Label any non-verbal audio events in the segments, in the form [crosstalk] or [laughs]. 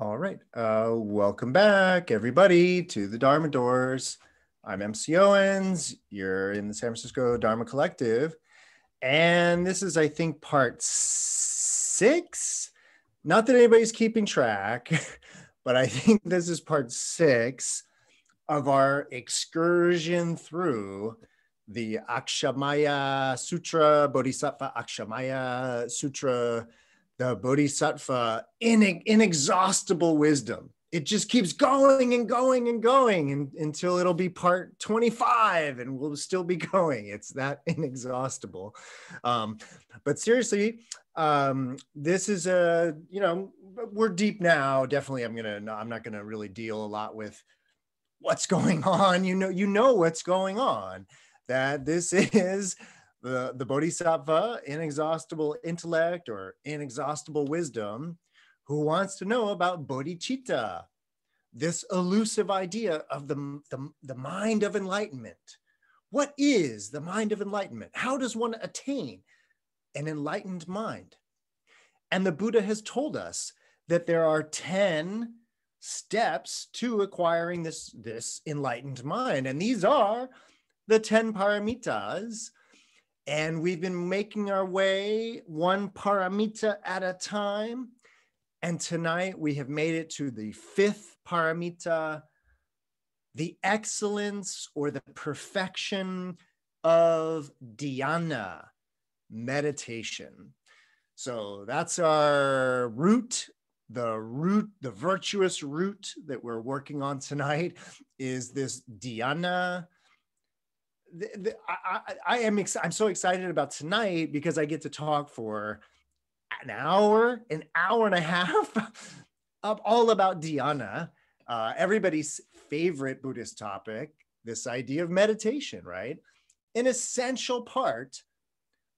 All right. Uh, welcome back, everybody, to the Dharma Doors. I'm MC Owens. You're in the San Francisco Dharma Collective. And this is, I think, part six. Not that anybody's keeping track, [laughs] but I think this is part six of our excursion through the Akshayamati Sutra, Bodhisattva Akshayamati Sutra the bodhisattva in, inexhaustible wisdom. It just keeps going and going and going and, until it'll be part 25 and we'll still be [laughs] going. It's that inexhaustible. Um, but seriously um, this is a you know we're deep now. Definitely i'm gonna i'm not gonna really deal a lot with what's [laughs] going on. You know you know what's going on. That this [laughs] is the, the bodhisattva, inexhaustible intellect or inexhaustible wisdom, who wants to know about bodhicitta, this elusive idea of the, the, the mind of enlightenment. What is the mind of enlightenment? How does one attain an enlightened mind? And the Buddha has told us that there are 10 steps to acquiring this, this enlightened mind. And these are the 10 paramitas and we've been making our way one paramita at a time. And tonight we have made it to the fifth paramita, the excellence or the perfection of dhyana, meditation. So that's our root. The root, the virtuous root that we're working on tonight is this dhyana the, I, I am ex- I'm so excited about tonight because I get to talk for an hour, an hour and a half, [laughs] of all about dhyana, uh, everybody's favorite Buddhist topic. This idea of meditation, right? An essential part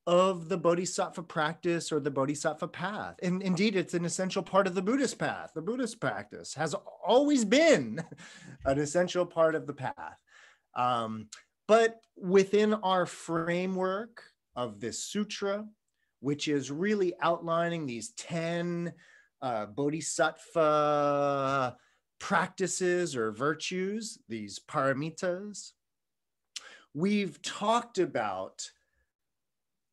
of the bodhisattva practice or the bodhisattva path. And indeed, it's an essential part of the Buddhist path. The Buddhist practice has always been [laughs] an essential part of the path. Um, but within our framework of this sutra, which is really outlining these 10 uh, bodhisattva practices or virtues, these paramitas, we've talked about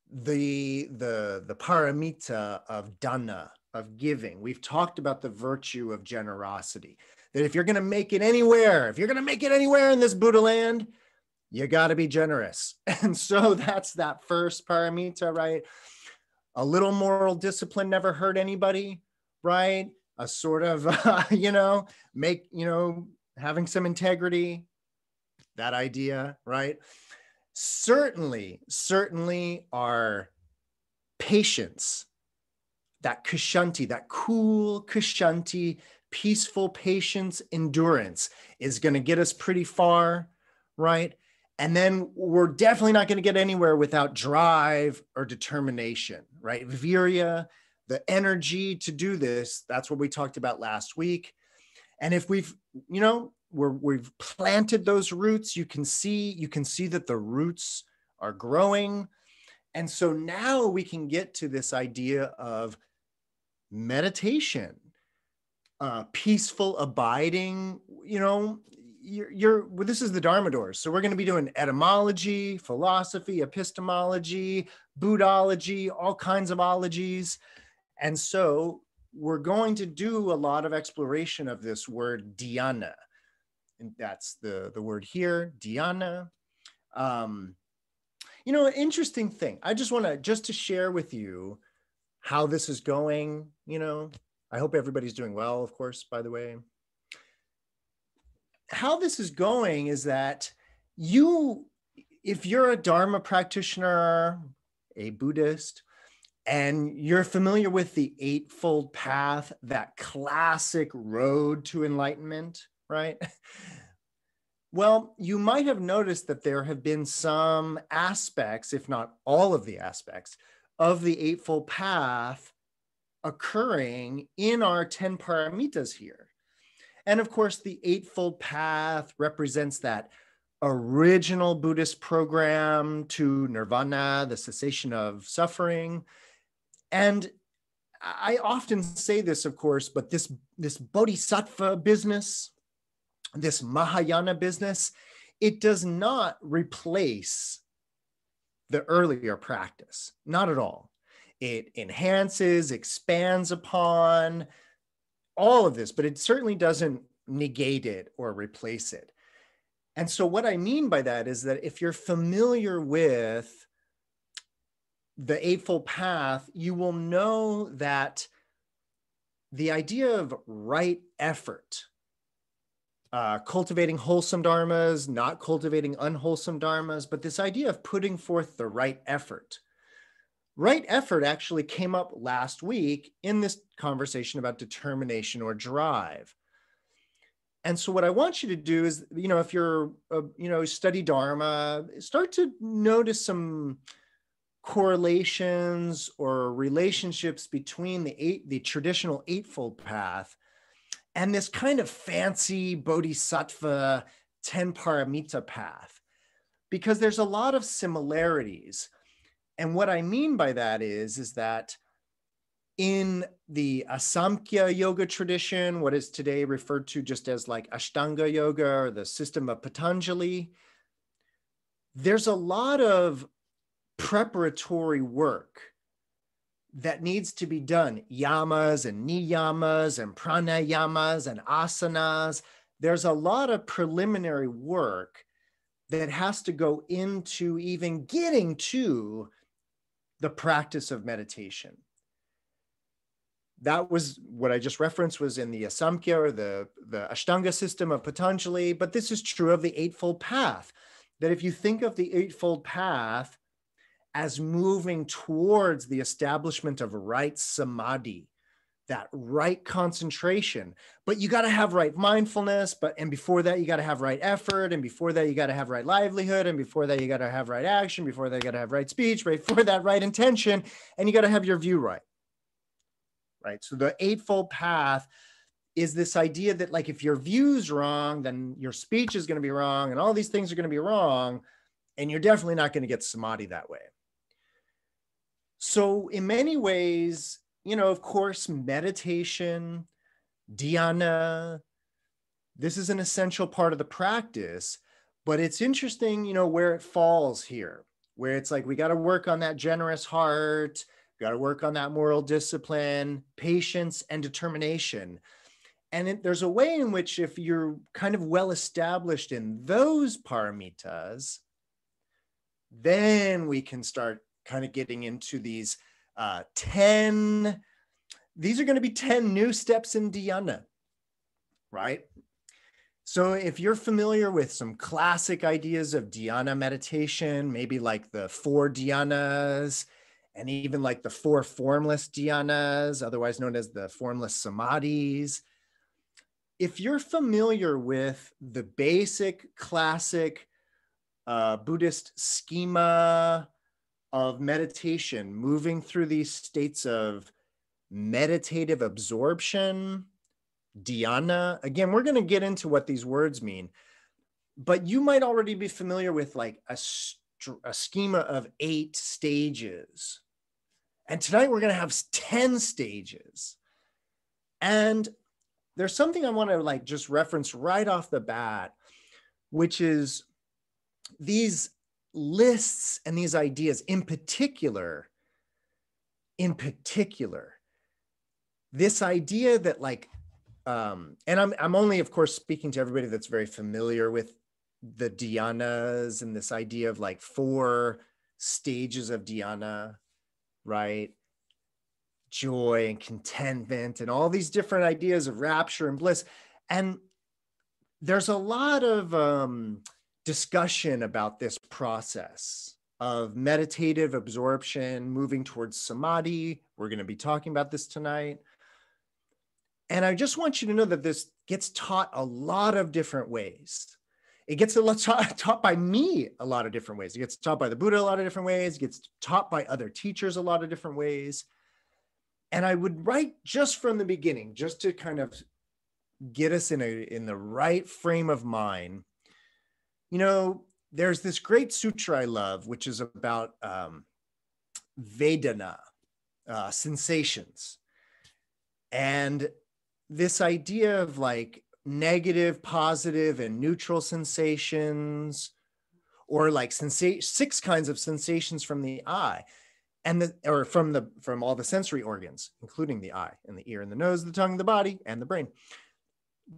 the, the, the paramita of dana, of giving. We've talked about the virtue of generosity. That if you're going to make it anywhere, if you're going to make it anywhere in this Buddha land, you got to be generous. [laughs] And so that's that first paramita, right? A little moral discipline never hurt anybody, right? A sort of, [laughs] uh, you know, make, you know, having some integrity, that idea, right? Certainly, certainly our patience, that kshanti, that cool kshanti, peaceful patience, endurance is going to get us pretty far, right? And then we're definitely not going to get anywhere without drive or determination, right? Virya, the energy to do this. That's what we talked about last week. And if we've, you know, we're, we've planted those roots, you can see, you can see that the roots are growing. And so now we can get to this idea of meditation, uh, peaceful abiding. You know, you're, you're well, this is the Dharma doors. So we're going to be doing etymology, philosophy, epistemology, Buddhology, all kinds of ologies. And so we're going to do a lot of exploration of this word dhyana. And that's the, the word here, dhyana. Um, you know, an interesting thing. I just want to just to share with you how this is going. You know, I hope everybody's doing well, of course, by the way how this is going is that you, if you're a Dharma practitioner, a Buddhist, and you're familiar with the Eightfold Path, that classic road to enlightenment, right? [laughs] Well, you might have noticed that there have been some aspects, if not all of the aspects, of the Eightfold Path occurring in our 10 paramitas here. And of course, the Eightfold Path represents that original Buddhist program to nirvana, the cessation of suffering. And I often say this, of course, but this, this bodhisattva business, this Mahayana business, it does not replace the earlier practice, not at all. It enhances, expands upon all of this, but it certainly doesn't negate it or replace it. And so, what I mean by that is that if you're familiar with the Eightfold Path, you will know that the idea of right effort, uh, cultivating wholesome dharmas, not cultivating unwholesome dharmas, but this idea of putting forth the right effort. Right effort actually came up last week in this conversation about determination or drive. And so what I want you to do is, you know, if you're, uh, you know, study Dharma, start to notice some correlations or relationships between the eight, the traditional eightfold path and this kind of fancy bodhisattva 10 paramita path because there's a lot of similarities and what i mean by that is is that in the Asamkhya yoga tradition, what is today referred to just as like Ashtanga yoga or the system of Patanjali, there's a lot of preparatory work that needs to be done yamas and niyamas and pranayamas and asanas. There's a lot of preliminary work that has to go into even getting to the practice of meditation that was what I just referenced was in the Asamkhya or the, the Ashtanga system of Patanjali, but this is true of the Eightfold Path. That if you think of the Eightfold Path as moving towards the establishment of right samadhi, that right concentration, but you got to have right mindfulness, but and before that you got to have right effort, and before that you got to have right livelihood, and before that you got to have right action, before that you got to have right speech, right [laughs] before that right intention, and you got to have your view right right? So the Eightfold Path is this idea that like if your view's wrong, then your speech is going to be wrong, and all these things are going to be wrong, and you're definitely not going to get samadhi that way. So in many ways, you know, of course, meditation, dhyana, this is an essential part of the practice, but it's interesting, you know, where it falls here, where it's like we got to work on that generous heart got to work on that moral discipline, patience, and determination. And it, there's a way in which, if you're kind of well established in those paramitas, then we can start kind of getting into these uh, 10, these are going to be 10 new steps in dhyana, right? So if you're familiar with some classic ideas of dhyana meditation, maybe like the four dhyanas, and even like the four formless dhyanas, otherwise known as the formless samadhis. If you're familiar with the basic classic uh, Buddhist schema of meditation, moving through these states of meditative absorption, dhyana, again, we're going to get into what these words mean, but you might already be familiar with like a, a schema of eight stages and tonight we're going to have 10 stages. And there's something I want to like just reference right off the bat, which is these lists and these ideas in particular, in particular, this idea that like, um, and I'm, I'm only of course speaking to everybody that's very familiar with the dhyanas and this idea of like four stages of dhyana right? Joy and contentment and all these different ideas of rapture and bliss. And there's a lot of um, discussion about this process of meditative absorption, moving towards samadhi. We're going to be talking about this tonight. And I just want you to know that this gets taught a lot of different ways it gets a lot [laughs] taught, taught by me a lot of different ways. It gets taught by the Buddha a lot of different ways. It gets taught by other teachers a lot of different ways. And I would write just from the beginning, just to kind of get us in a in the right frame of mind. You know, there's this great sutra I love, which is about um, Vedana, uh, sensations. And this idea of like negative, positive, and neutral sensations, or like sensa- six kinds of sensations from the eye and the or from the from all the sensory organs including the eye and the ear and the nose the tongue the body and the brain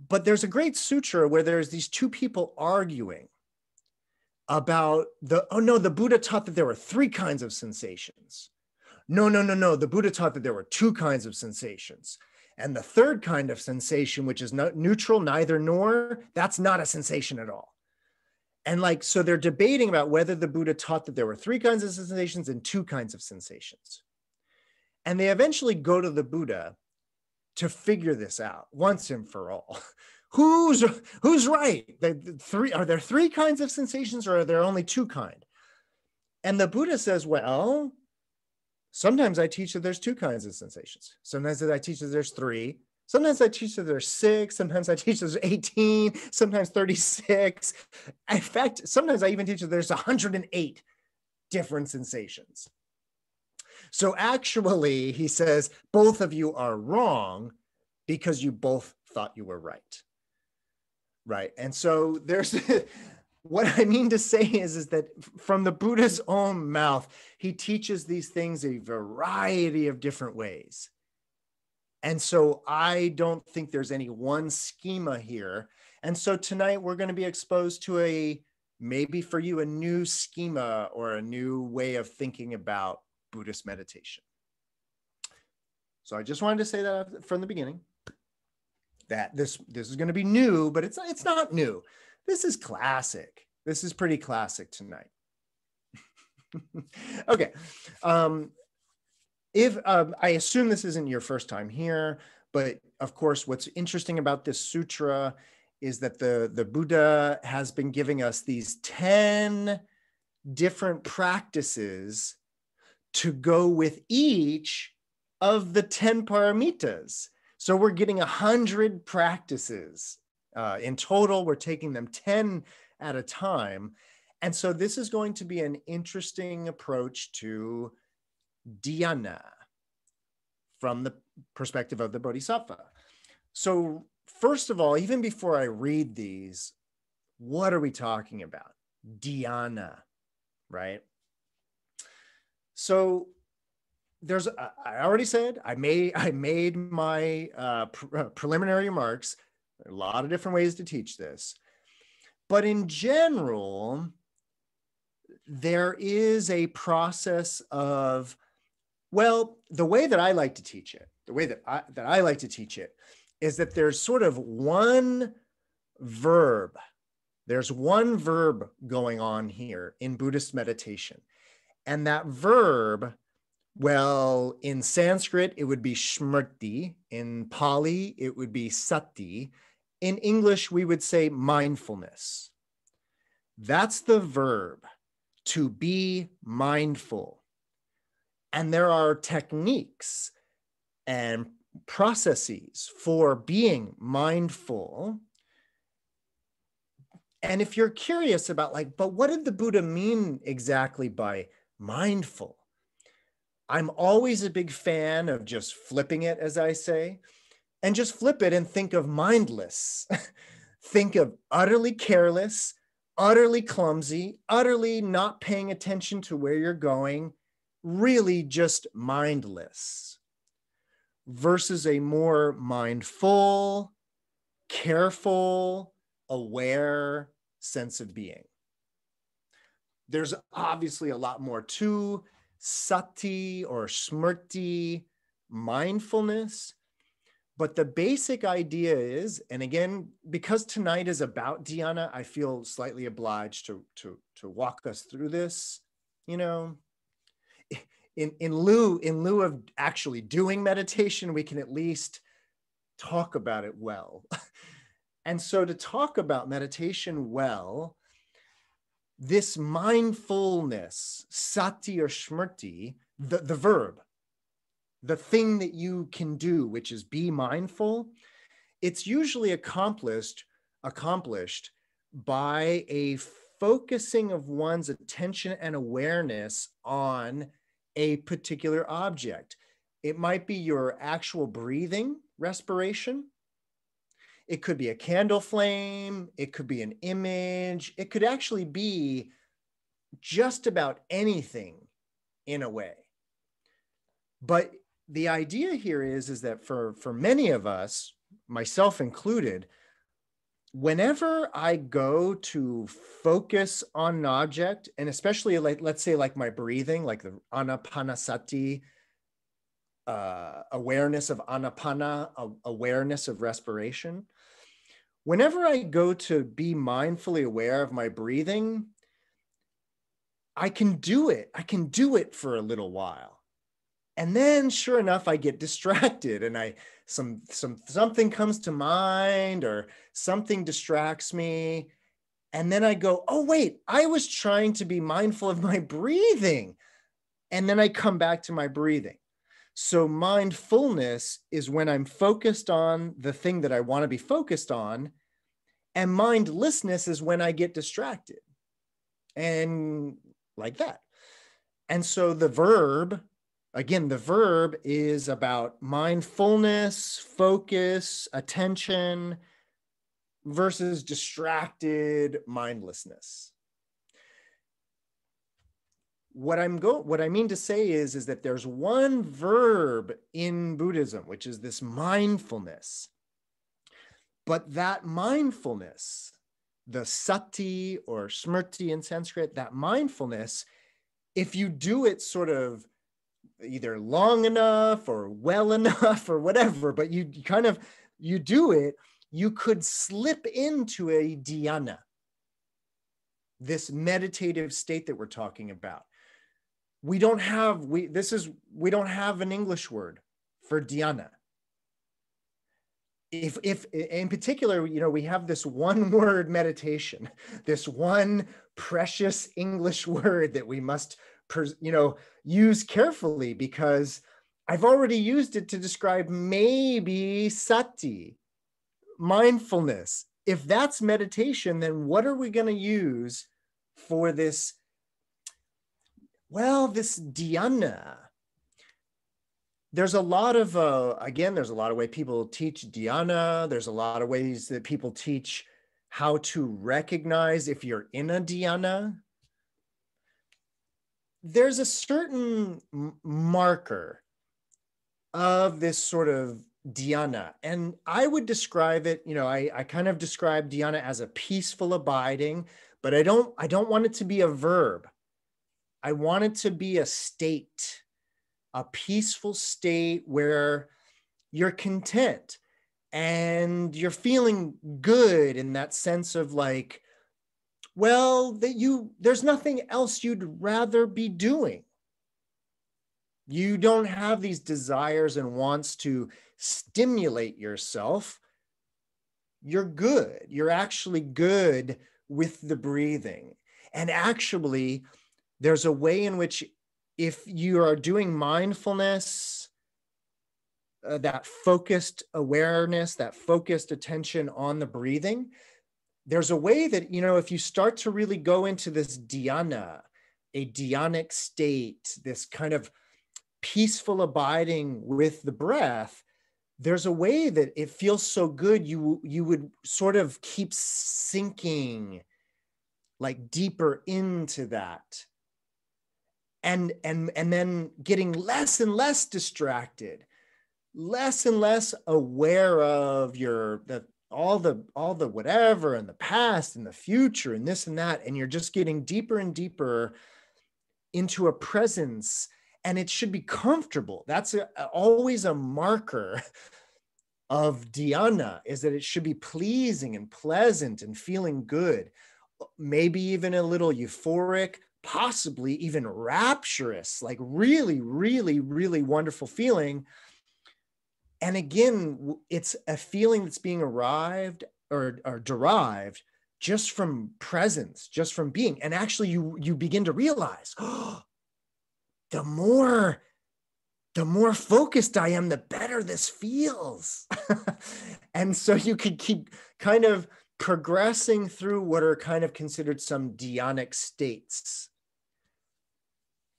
but there's a great sutra where there's these two people arguing about the oh no the buddha taught that there were three kinds of sensations. No no no no the buddha taught that there were two kinds of sensations. And the third kind of sensation which is not neutral neither nor that's not a sensation at all. And like so they're debating about whether the buddha taught that there were three kinds of sensations and two kinds of sensations. And they eventually go to the buddha to figure this out once and for all [laughs] who's who's right the, three are there three kinds of sensations or are there only two kind and the buddha says well sometimes i teach that there's two kinds of sensations sometimes i teach that there's three Sometimes I teach that there's six, sometimes I teach there's 18, sometimes 36. In fact, sometimes I even teach that there's 108 different sensations. So actually, he says, both of you are wrong because you both thought you were right. Right. And so there's [laughs] what I mean to say is, is that from the Buddha's own mouth, he teaches these things a variety of different ways. And so I don't think there's any one schema here. And so tonight we're going to be exposed to a maybe for you a new schema or a new way of thinking about Buddhist meditation. So I just wanted to say that from the beginning that this this is going to be new, but it's it's not new. This is classic. This is pretty classic tonight. [laughs] okay. Um, if um, I assume this isn't your first time here, but of course, what's interesting about this sutra is that the, the Buddha has been giving us these 10 different practices to go with each of the 10 paramitas. So we're getting 100 practices. Uh, in total, we're taking them 10 at a time. And so this is going to be an interesting approach to dhyana from the perspective of the bodhisattva. So, first of all, even before I read these, what are we talking about? Dhyana, right? So, there's I already said I made [laughs] I made my uh, pre- uh, preliminary remarks. a lot of different ways to teach this, but in general, there is a process of well, the way that I like to teach it, the way that I, that I like to teach it is that there's sort of one verb. There's one verb going on here in Buddhist meditation. And that verb, well, in Sanskrit, it would be smrti. In Pali, it would be sati. In English, we would say mindfulness. That's the verb to be mindful. And there are techniques and processes for being mindful. And if you're curious about, like, but what did the Buddha mean exactly by mindful? I'm always a big fan of just flipping it, as I say, and just flip it and think of mindless. [laughs] think of utterly careless, utterly clumsy, utterly not paying attention to where you're going, really just mindless versus a more mindful, careful, aware sense of being. There's obviously a lot more to sati or smrti, mindfulness. But the basic idea is, and again, because tonight is about dhyana, I feel slightly obliged to, to, to walk us through this. You know, in in lieu in lieu of actually doing meditation we can at least talk about it well [laughs] and so to talk about meditation well this mindfulness sati or smrti the, the verb the thing that you can do which is be mindful it's usually accomplished accomplished by a focusing of one's attention and awareness on a particular object. It might be your actual breathing respiration. It could be a candle flame, it could be an image, it could actually be just about anything in a way. But the idea here is, is that for, for many of us, myself included, whenever I go to focus on an object, and especially like, let's say like my breathing, like the anapanasati, uh, awareness of anapana, awareness of respiration. Whenever I go to be mindfully aware of my breathing, I can do it. I can do it for a little while. And then sure enough, I get [laughs] distracted and I some some something comes to mind or something distracts me. And then I go, oh wait, I was trying to be mindful of my [laughs] breathing. And then I come back to my breathing. So mindfulness is when I'm focused on the thing that I want to be focused on. And mindlessness is when I get distracted. And like that. And so the verb, again, the verb is about mindfulness, focus, attention versus distracted mindlessness. What I'm go what I mean to say is is that there's one verb in Buddhism which is this mindfulness. But that mindfulness the sati or smrti in Sanskrit, that mindfulness, if you do it sort of either long enough or well [laughs] enough or whatever, but you kind of you do it, you could slip into a dhyana, this meditative state that we're talking about. We don't have we this is we don't have an English word for dhyana if if in particular you know we have this one [laughs] word meditation this one precious english [laughs] word that we must you know use carefully because i've already used it to describe maybe sati mindfulness. If that's meditation then what are we going to use for this well this dhyana there's a lot of uh, again there's a lot of way people teach dhyana there's a lot of ways that people teach how to recognize if you're in a dhyana there's a certain marker of this sort of dhyana and i would describe it you know i, I kind of describe dhyana as a peaceful abiding but i don't i don't want it to be a verb i want it to be a state a peaceful state where you're content and you're feeling good in that sense of like well that you there's nothing else you'd rather be doing. You don't have these desires and wants to stimulate yourself. You're good. You're actually good with the breathing. And actually there's a way in which if you are doing mindfulness, uh, that focused awareness, that focused attention on the breathing, there's a way that, you know, if you start to really go into this dhyana, a dhyanic state, this kind of peaceful abiding with the breath, there's a way that it feels so good you you would sort of keep sinking like deeper into that and and and then getting less and less distracted less and less aware of your the all the all the whatever and the past and the future and this and that and you're just getting deeper and deeper into a presence and it should be comfortable. That's a, always a marker of dhyana is that it should be pleasing and pleasant and feeling good. Maybe even a little euphoric possibly even rapturous, like really, really, really wonderful feeling. And again, it's a feeling that's being arrived or, or derived just from presence, just from being. And actually, you you begin to realize, oh, [gasps] the more the more focused I am, the better this feels. [laughs] and so you could keep kind of progressing through what are kind of considered some dhyanic states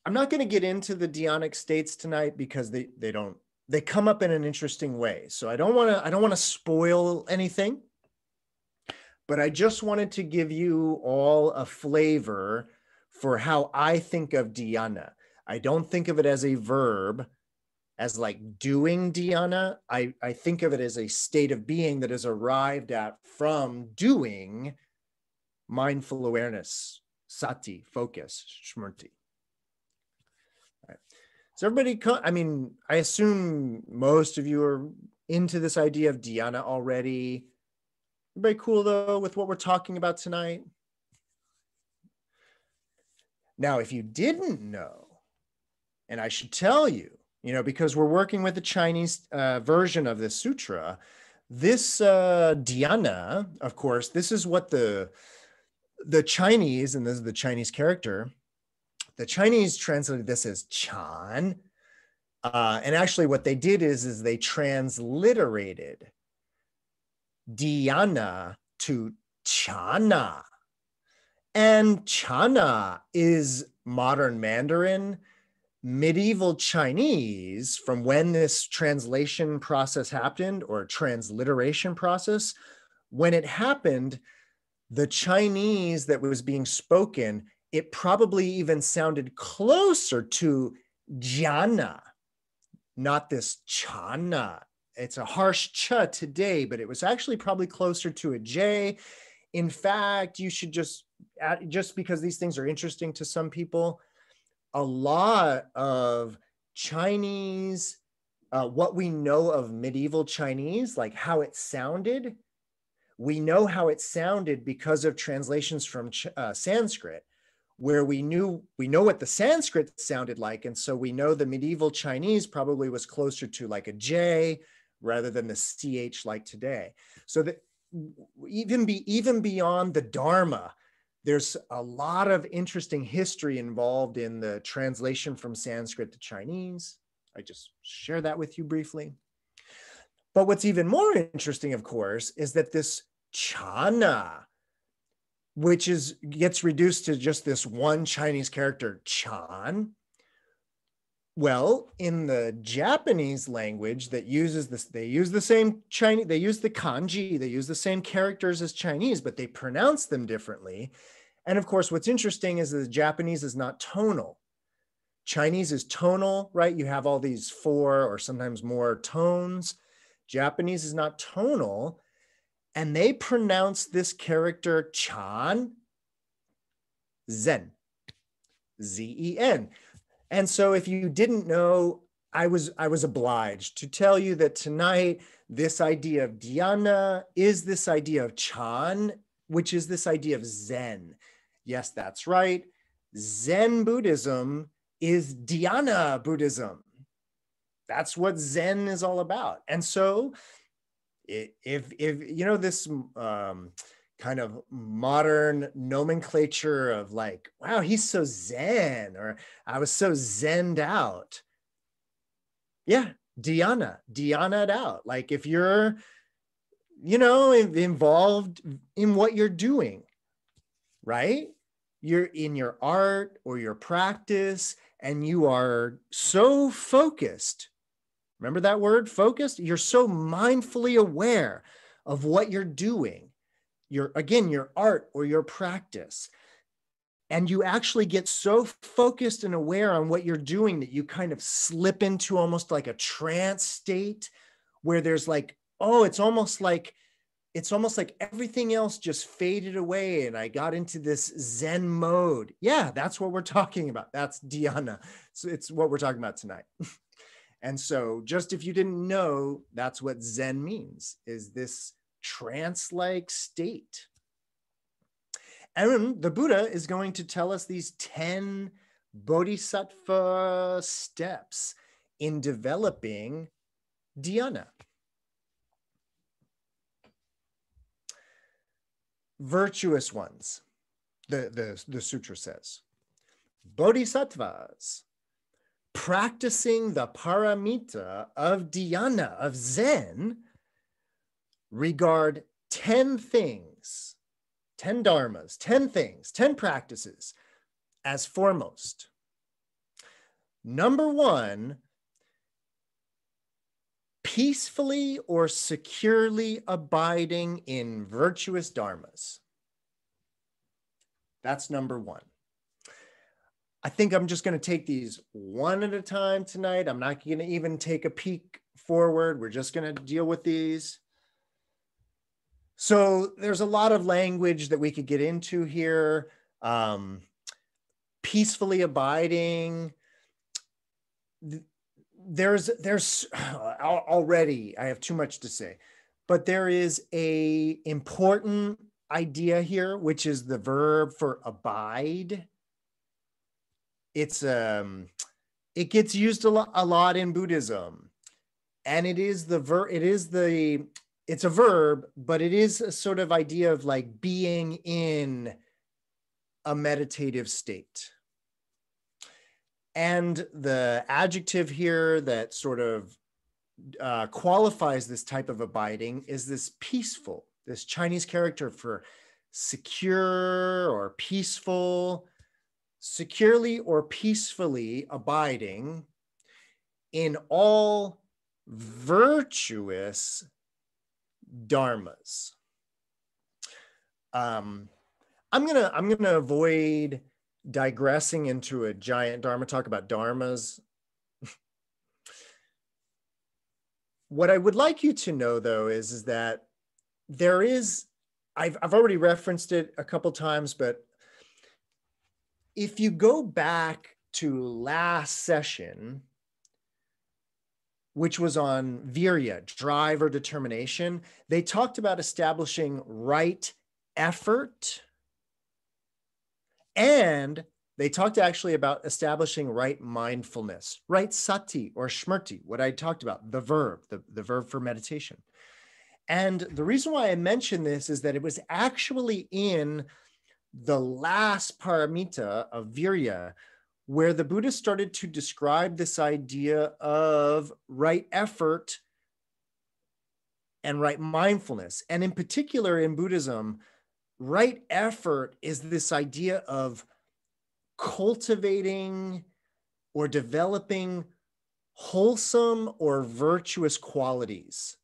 I'm not going to get into the dhyanic states tonight because they, they don't they come up in an interesting way. So I don't want to I don't want to spoil anything, but I just wanted to give you all a flavor for how I think of dhyana. I don't think of it as a verb, as like doing dhyana. I, I think of it as a state of being that is arrived at from doing mindful awareness, sati, focus, smrti. So everybody, I mean, I assume most of you are into this idea of dhyana already. Everybody cool though with what we're talking about tonight? Now, if you didn't know, and I should tell you, you know, because we're working with the Chinese uh, version of this sutra, this uh, of course, this is what the the Chinese, and this is the Chinese character, the Chinese translated this as Chan. Uh, and actually, what they did is, is they transliterated dhyana to Chana. And Chana is modern Mandarin. Medieval Chinese, from when this translation process happened or transliteration process, when it happened, the Chinese that was being spoken it probably even sounded closer to jhana, not this chana. It's a harsh cha today, but it was actually probably closer to a J. In fact, you should just, just because these things are interesting to some people, a lot of Chinese, uh, what we know of medieval Chinese, like how it sounded, we know how it sounded because of translations from uh, Sanskrit where we knew we know what the Sanskrit sounded like, and so we know the medieval Chinese probably was closer to like a J rather than the ch like today. So that even be even beyond the Dharma, there's a lot of interesting history involved in the translation from Sanskrit to Chinese. I just share that with you briefly. But what's even more interesting, of course, is that this chana, which is gets reduced to just this one Chinese character, Chan. Well, in the Japanese language that uses this, they use the same Chinese, they use the kanji, they use the same characters as Chinese, but they pronounce them differently. And of course, what's interesting is that the Japanese is not tonal. Chinese is tonal, right? You have all these four or sometimes more tones. Japanese is not tonal and they pronounce this character Chan Zen, Z E N. And so if you didn't know, I was I was obliged to tell you that tonight this idea of dhyana is this idea of Chan, which is this idea of Zen. Yes, that's right. Zen Buddhism is dhyana Buddhism. That's what Zen is all about. And so if if you know this um, kind of modern nomenclature of like, wow, he's so zen, or I was so zenned out. Yeah, dhyana it out. Like if you're, you know, involved in what you're doing, right? You're in your art or your practice, and you are so focused Remember that word, focused? You're so mindfully aware of what you're doing, your again, your art or your practice. And you actually get so focused and aware on what you're doing that you kind of slip into almost like a trance state where there's like, oh, it's almost like it's almost like everything else just faded away and I got into this Zen mode. Yeah, that's what we're talking about. That's dhyana. So it's what we're talking about tonight. [laughs] And so just if you didn't know, that's what Zen means, is this trance-like state. And the Buddha is going to tell us these 10 bodhisattva steps in developing dhyana. Virtuous ones, the, the, the sutra says. Bodhisattvas practicing the paramita of dhyana, of Zen, regard 10 things, 10 dharmas, 10 things, 10 practices as foremost. Number one, peacefully or securely abiding in virtuous dharmas. That's number one. I think I'm just going to take these one at a time tonight. I'm not going to even take a peek forward. We're just going to deal with these. So there's a lot of language that we could get into here. Um, peacefully abiding. There's there's [sighs] already I have too much to say, but there is a important idea here, which is the verb for abide it's um it gets used a lot, a lot in Buddhism, and it is the verb. It is the it's a verb, but it is a sort of idea of like being in a meditative state. And the adjective here that sort of uh, qualifies this type of abiding is this peaceful, this Chinese character for secure or peaceful securely or peacefully abiding in all virtuous dharmas. Um, I'm gonna I'm gonna avoid digressing into a giant dharma talk about dharmas. what I would like you to know though is, is that there is I've I've already referenced it a couple times, but if you go back to last session, which was on Virya, drive or determination, they talked about establishing right effort. And they talked actually about establishing right mindfulness, right sati or smrti, what I talked about, the verb, the, the verb for meditation. And the reason why I mention this is that it was actually in the last paramita of virya, where the Buddha started to describe this idea of right effort and right mindfulness. And in particular, in Buddhism, right effort is this idea of cultivating or developing wholesome or virtuous qualities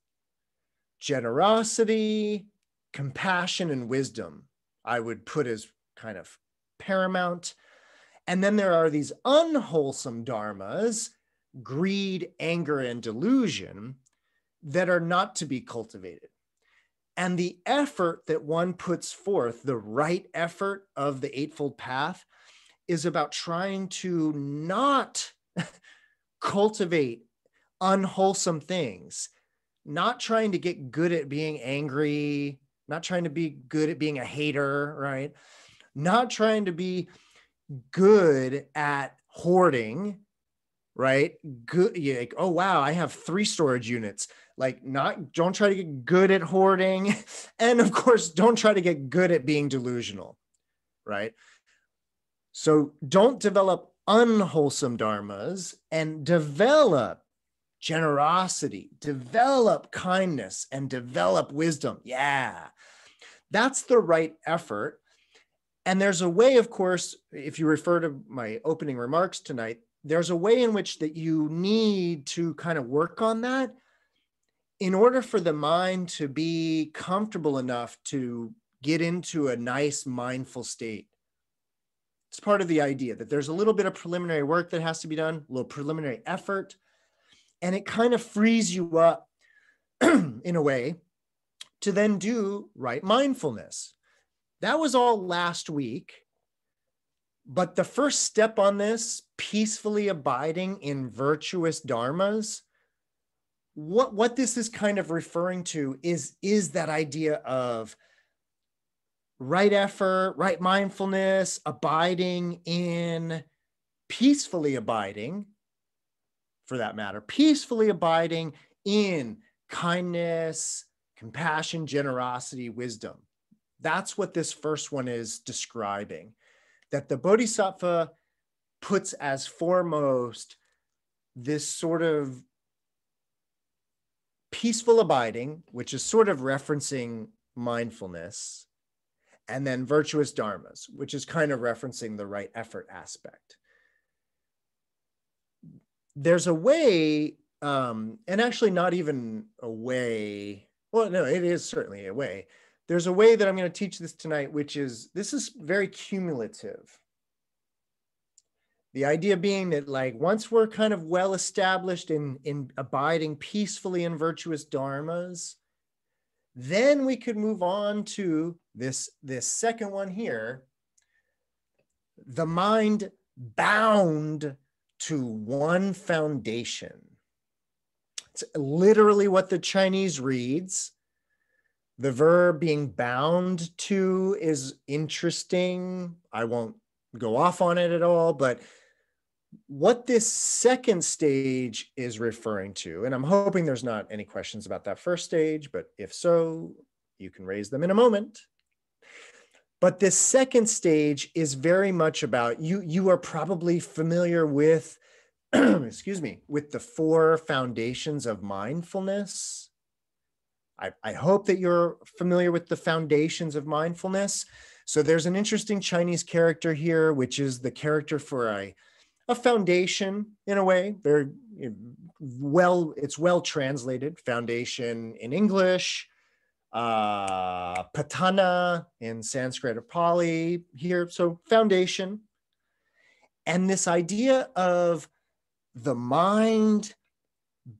generosity, compassion, and wisdom. I would put as kind of paramount. And then there are these unwholesome dharmas, greed, anger, and delusion, that are not to be cultivated. And the effort that one puts forth, the right effort of the Eightfold Path, is about trying to not [laughs] cultivate unwholesome things, not trying to get good at being angry, not trying to be good at being a hater, right? Not trying to be good at hoarding, right? Good, like, oh wow, I have three storage units. Like, not don't try to get good at hoarding, [laughs] and of course, don't try to get good at being delusional, right? So don't develop unwholesome dharmas and develop generosity, develop kindness, and develop wisdom. Yeah, that's the right effort. And there's a way, of course, if you refer to my opening remarks tonight, there's a way in which that you need to kind of work on that in order for the mind to be comfortable enough to get into a nice mindful state. It's part of the idea that there's a little bit of preliminary work that has to be done, a little preliminary effort and it kind of frees you up [clears throat] in a way to then do right mindfulness. That was all last week. But the first step on this, peacefully abiding in virtuous dharmas, what, what this is kind of referring to is, is that idea of right effort, right mindfulness, abiding in, peacefully abiding for that matter, peacefully abiding in kindness, compassion, generosity, wisdom. That's what this first one is describing. That the Bodhisattva puts as foremost this sort of peaceful abiding, which is sort of referencing mindfulness, and then virtuous dharmas, which is kind of referencing the right effort aspect there's a way um, and actually not even a way. Well, no, it is certainly a way. There's a way that I'm going to teach this tonight, which is this is very cumulative. The idea being that, like, once we're kind of well established in, in abiding peacefully in virtuous dharmas, then we could move on to this, this second one here the mind bound to one foundation. It's literally what the Chinese reads. The verb being bound to is interesting. I won't go off on it at all, but what this second stage is referring to, and I'm hoping there's not any questions about that first stage, but if so, you can raise them in a moment. But this second stage is very much about you. You are probably familiar with, [clears throat] excuse me, with the four foundations of mindfulness. I, I hope that you're familiar with the foundations of mindfulness. So there's an interesting Chinese character here, which is the character for a a foundation in a way. Very well, it's well translated. Foundation in English, uh, patana in Sanskrit or Pali here. So foundation, and this idea of the mind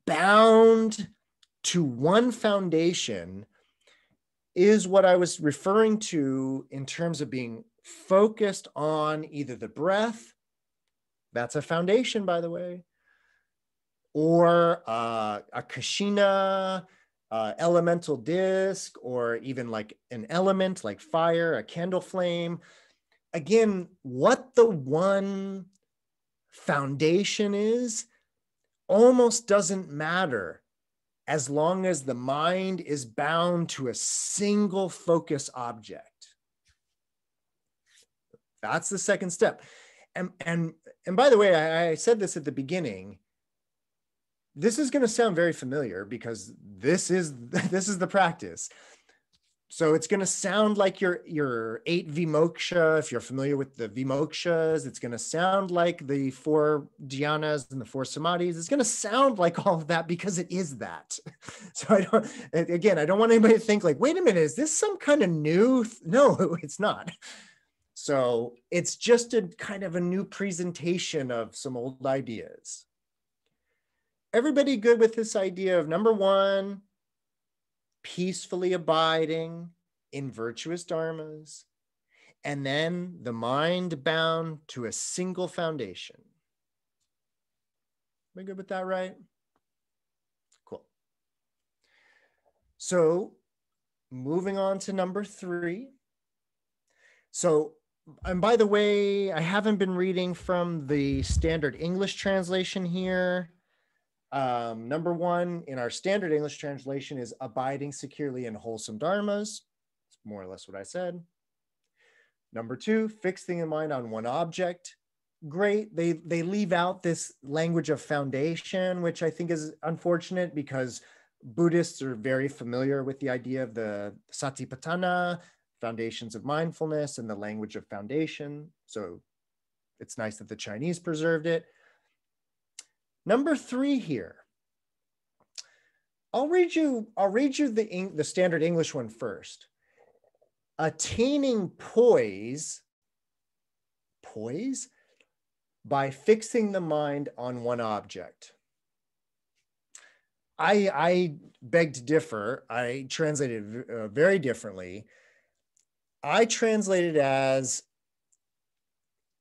bound to one foundation is what I was referring to in terms of being focused on either the breath that's a foundation, by the way. Or uh, a Kashina, uh, elemental disc, or even like an element like fire, a candle flame. Again, what the one foundation is almost doesn't matter as long as the mind is bound to a single focus object. That's the second step and and and by the way, I, I said this at the beginning. This is going to sound very familiar because this is [laughs] this is the practice. So it's going to sound like your your eight vimoksha. If you're familiar with the vimokshas, it's going to sound like the four dhyanas and the four samadhis. It's going to sound like all of that because it is that. [laughs] So I don't. Again, I don't want anybody to think like, wait a minute, is this some kind of new? Th-? [laughs] No, it's not. So it's just a kind of a new presentation of some old ideas. Everybody good with this idea of number one, peacefully abiding in virtuous dharmas, and then the mind bound to a single foundation. Am I good with that, right? Cool. So moving on to number three. So and by the way, I haven't been reading from the standard English translation here. Um, number one in our standard English translation is abiding securely in wholesome dharmas. It's more or less what I said. Number two, fixing the mind on one object. Great. They they leave out this language of foundation, which I think is unfortunate because Buddhists are very familiar with the idea of the satipatthana, foundations of mindfulness and the language of foundation. So it's nice that the Chinese preserved it. Number three here. I'll read you, I'll read you the, the standard English one first. Attaining poise, poise, by fixing the mind on one object. I, I beg to differ. I translated uh, very differently. I translate it as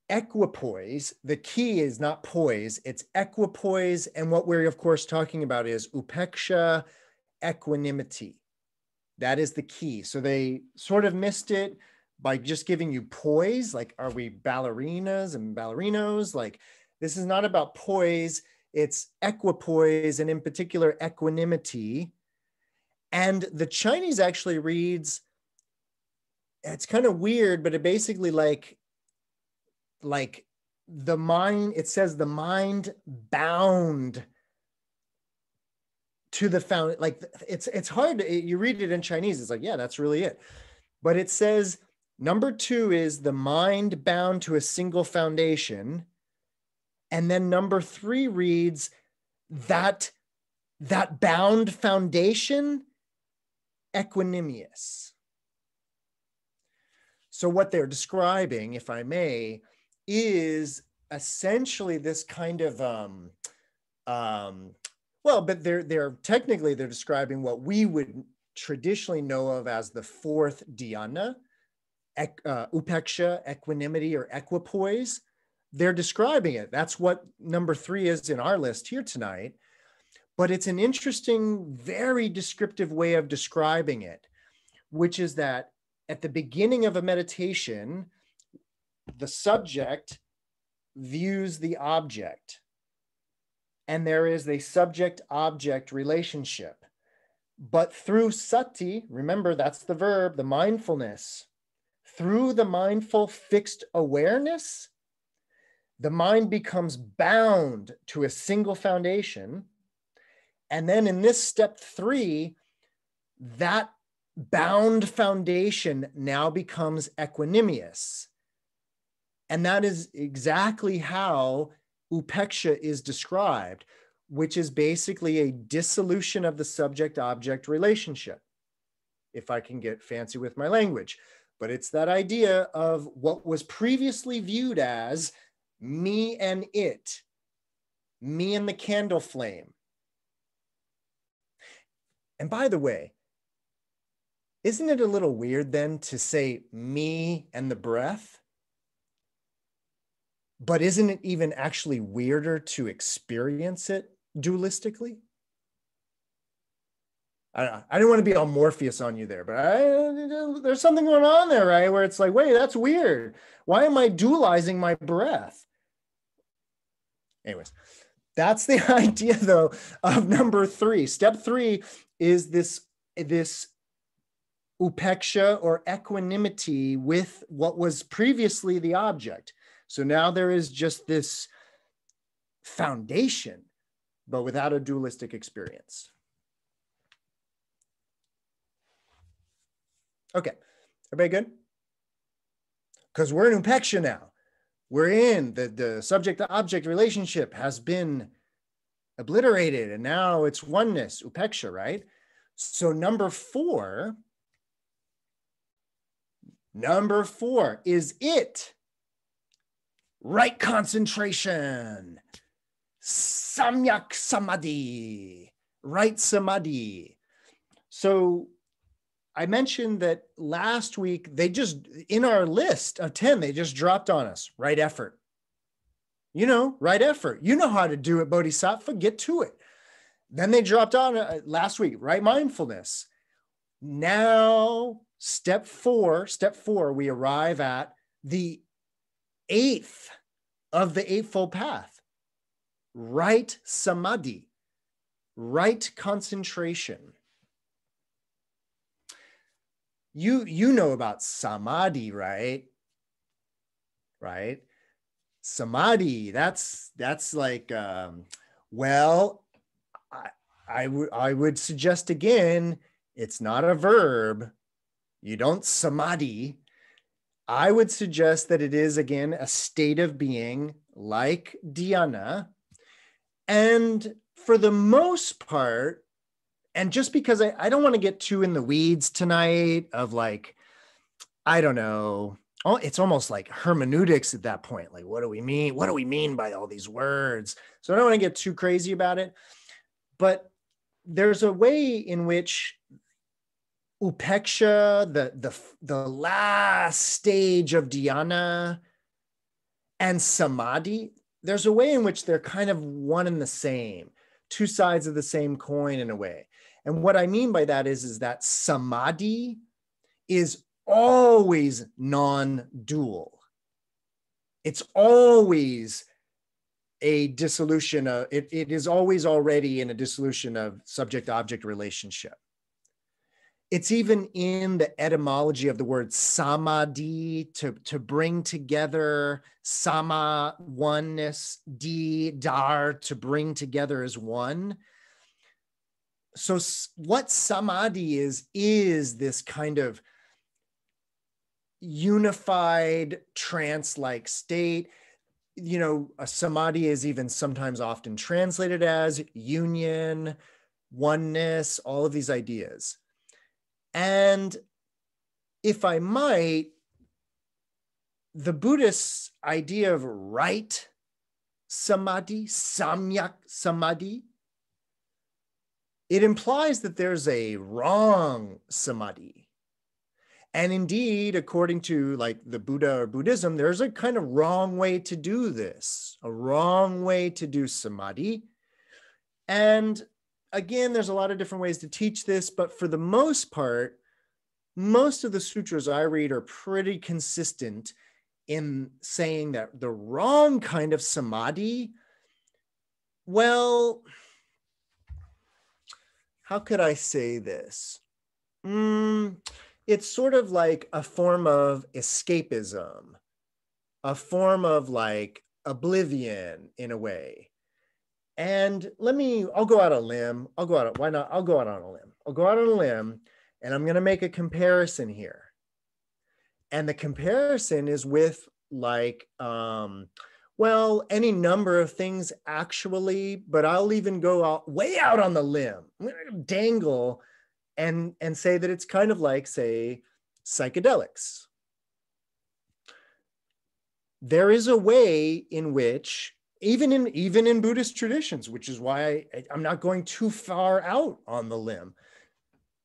equipoise. The key is not poise, it's equipoise. And what we're, of course, talking about is upeksha, equanimity. That is the key. So they sort of missed it by just giving you poise. Like, are we ballerinas and ballerinos? Like, this is not about poise, it's equipoise, and in particular, equanimity. And the Chinese actually reads it's kind of weird, but it basically like like the mind it says the mind bound to the found like it's it's hard to, you read it in chinese it's like yeah that's really it but it says number two is the mind bound to a single foundation and then number three reads that that bound foundation, equanimous. So, what they're describing, if I may, is essentially this kind of um, um, well, but they're they're technically they're describing what we would traditionally know of as the fourth dhyana, uh, upeksha, equanimity or equipoise. They're describing it. That's what number three is in our list here tonight. But it's an interesting, very descriptive way of describing it, which is that at the beginning of a meditation, the subject views the object and there is a subject object relationship. But through sati, remember that's the verb, the mindfulness, through the mindful fixed awareness, the mind becomes bound to a single foundation. And then in this step three, that bound foundation now becomes equanimous. And that is exactly how upeksha is described, which is basically a dissolution of the subject object relationship, if I can get fancy with my language. But it's that idea of what was previously viewed as me and it, me and the candle flame. And by the way, isn't it a little weird then to say me and the breath? But isn't it even actually weirder to experience it dualistically? I, I didn't want to be all Morpheus on you there, but I, there's something going on there, right? Where it's like, wait, that's weird. Why am I dualizing my breath? Anyways, that's the [laughs] idea though of number three. Step three is this this upeksha or equanimity with what was previously the object. So now there is just this foundation, but without a dualistic experience. Okay, everybody good? Because we're in Upeksha now. We're in the, the subject to object relationship has been obliterated and now it's oneness, Upeksha, right? So, number four, number four is it right concentration, samyak samadhi, right samadhi. So I mentioned that last week they just in our list of 10, they just dropped on us right effort. You know, right effort. You know how to do it, Bodhisattva, get to it. Then they dropped on uh, last week, right mindfulness. Now, step four, step four, we arrive at the eighth of the Eightfold Path right samadhi, right concentration. You, you know about samadhi, right? Right? Samadhi, that's that's like um, well, I, I would I would suggest again, it's not a verb. You don't samadhi I would suggest that it is, again, a state of being like Dhyana. And for the most part, and just because I, I don't want to get too in the weeds tonight of like, I don't know, it's almost like hermeneutics at that point. Like, what do we mean? What do we mean by all these words? So I don't want to get too crazy about it. But there's a way in which upeksha, the the the last stage of dhyana, and samadhi, there's a way in which they're kind of one and the same, two sides of the same coin in a way. And what I mean by that is, is that samadhi is always non-dual. It's always a dissolution of it, it is always already in a dissolution of subject-object relationship it's even in the etymology of the word samadhi to, to bring together sama oneness di dar to bring together as one so what samadhi is is this kind of unified trance like state you know a samadhi is even sometimes often translated as union oneness, all of these ideas. And if I might, the Buddhist idea of right samadhi, samyak samadhi, it implies that there's a wrong samadhi. And indeed, according to like the Buddha or Buddhism, there's a kind of wrong way to do this, a wrong way to do samadhi. And again, there's a lot of different ways to teach this, but for the most part, most of the sutras I read are pretty consistent in saying that the wrong kind of samadhi, well, how could I say this? Mm, it's sort of like a form of escapism, a form of like oblivion in a way. And let me, I'll go out on a limb. I'll go out, why not? I'll go out on a limb. I'll go out on a limb and I'm going to make a comparison here. And the comparison is with like, um, well, any number of things actually, but I'll even go out way out on the limb. Dangle and and say that it's kind of like say psychedelics. There is a way in which even in even in Buddhist traditions, which is why I, I'm not going too far out on the limb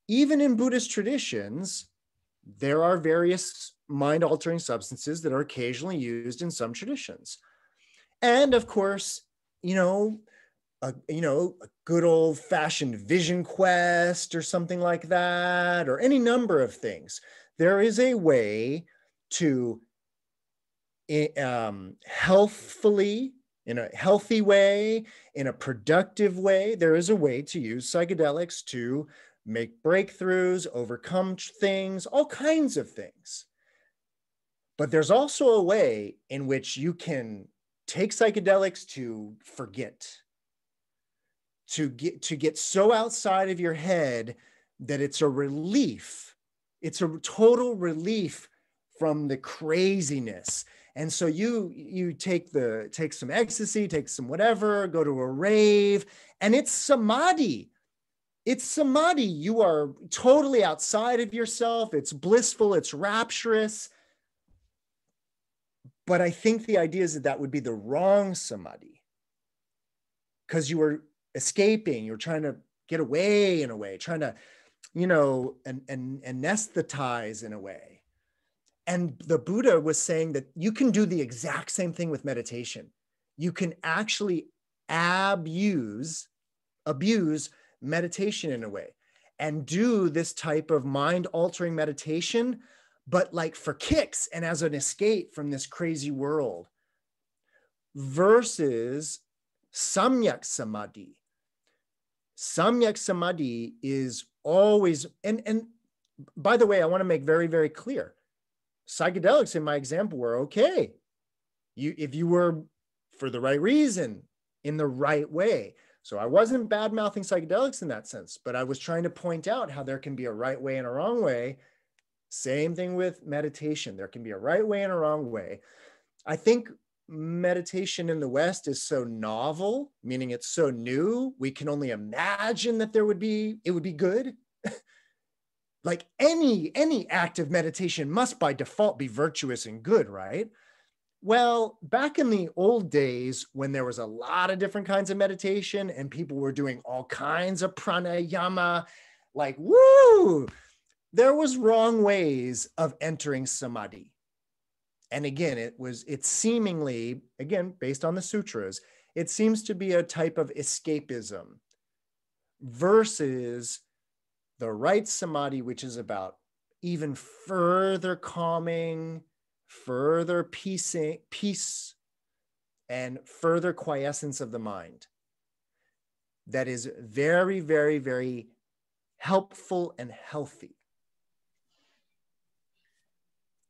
even in Buddhist traditions, there are various mind altering substances that are occasionally used in some traditions. And of course, you know, a, you know, a good old fashioned vision quest or something like that, or any number of things. There is a way to um, healthfully, in a healthy way, in a productive way, there is a way to use psychedelics to make breakthroughs, overcome things, all kinds of things. But there's also a way in which you can take psychedelics to forget, to get to get so outside of your head that it's a relief. It's a total relief from the craziness. And so you you take the take some ecstasy, take some whatever, go to a rave, and it's samadhi it's samadhi. You are totally outside of yourself. It's blissful, it's rapturous. But I think the idea is that that would be the wrong samadhi because you were escaping, you're trying to get away in a way, trying to, you know, and, and, anesthetize in a way. And the Buddha was saying that you can do the exact same thing with meditation. You can actually abuse, abuse meditation in a way and do this type of mind altering meditation, but like for kicks and as an escape from this crazy world versus samyak samadhi. Samyak samadhi is always, and, and by the way, I want to make very, very clear psychedelics in my example were okay. You, if you were for the right reason, in the right way. So I wasn't bad mouthing psychedelics in that sense, but I was trying to point out how there can be a right way and a wrong way. Same thing with meditation. There can be a right way and a wrong way. I think meditation in the West is so novel, meaning it's so new, we can only imagine that there would be, it would be good. [laughs] like any any act of meditation must by default be virtuous and good, right? Well, back in the old days when there was a lot of different kinds of meditation and people were doing all kinds of pranayama, like woo, there was wrong ways of entering samadhi. And again, it was it's seemingly again based on the sutras, it seems to be a type of escapism versus the right samadhi which is about even further calming further peacing, peace and further quiescence of the mind that is very, very, very helpful and healthy.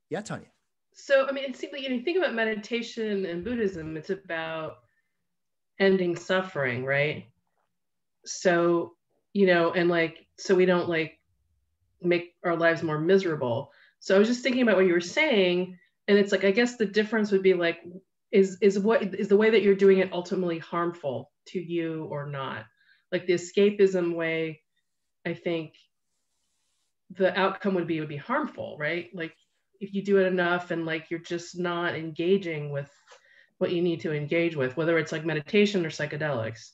Yeah, Tanya. So, I mean, it seems like you, know, you think about meditation and Buddhism, it's about ending suffering, right? So, you know, and like, so we don't like make our lives more miserable. So I was just thinking about what you were saying and it's like i guess the difference would be like is is what is the way that you're doing it ultimately harmful to you or not like the escapism way i think the outcome would be would be harmful right like if you do it enough and like you're just not engaging with what you need to engage with whether it's like meditation or psychedelics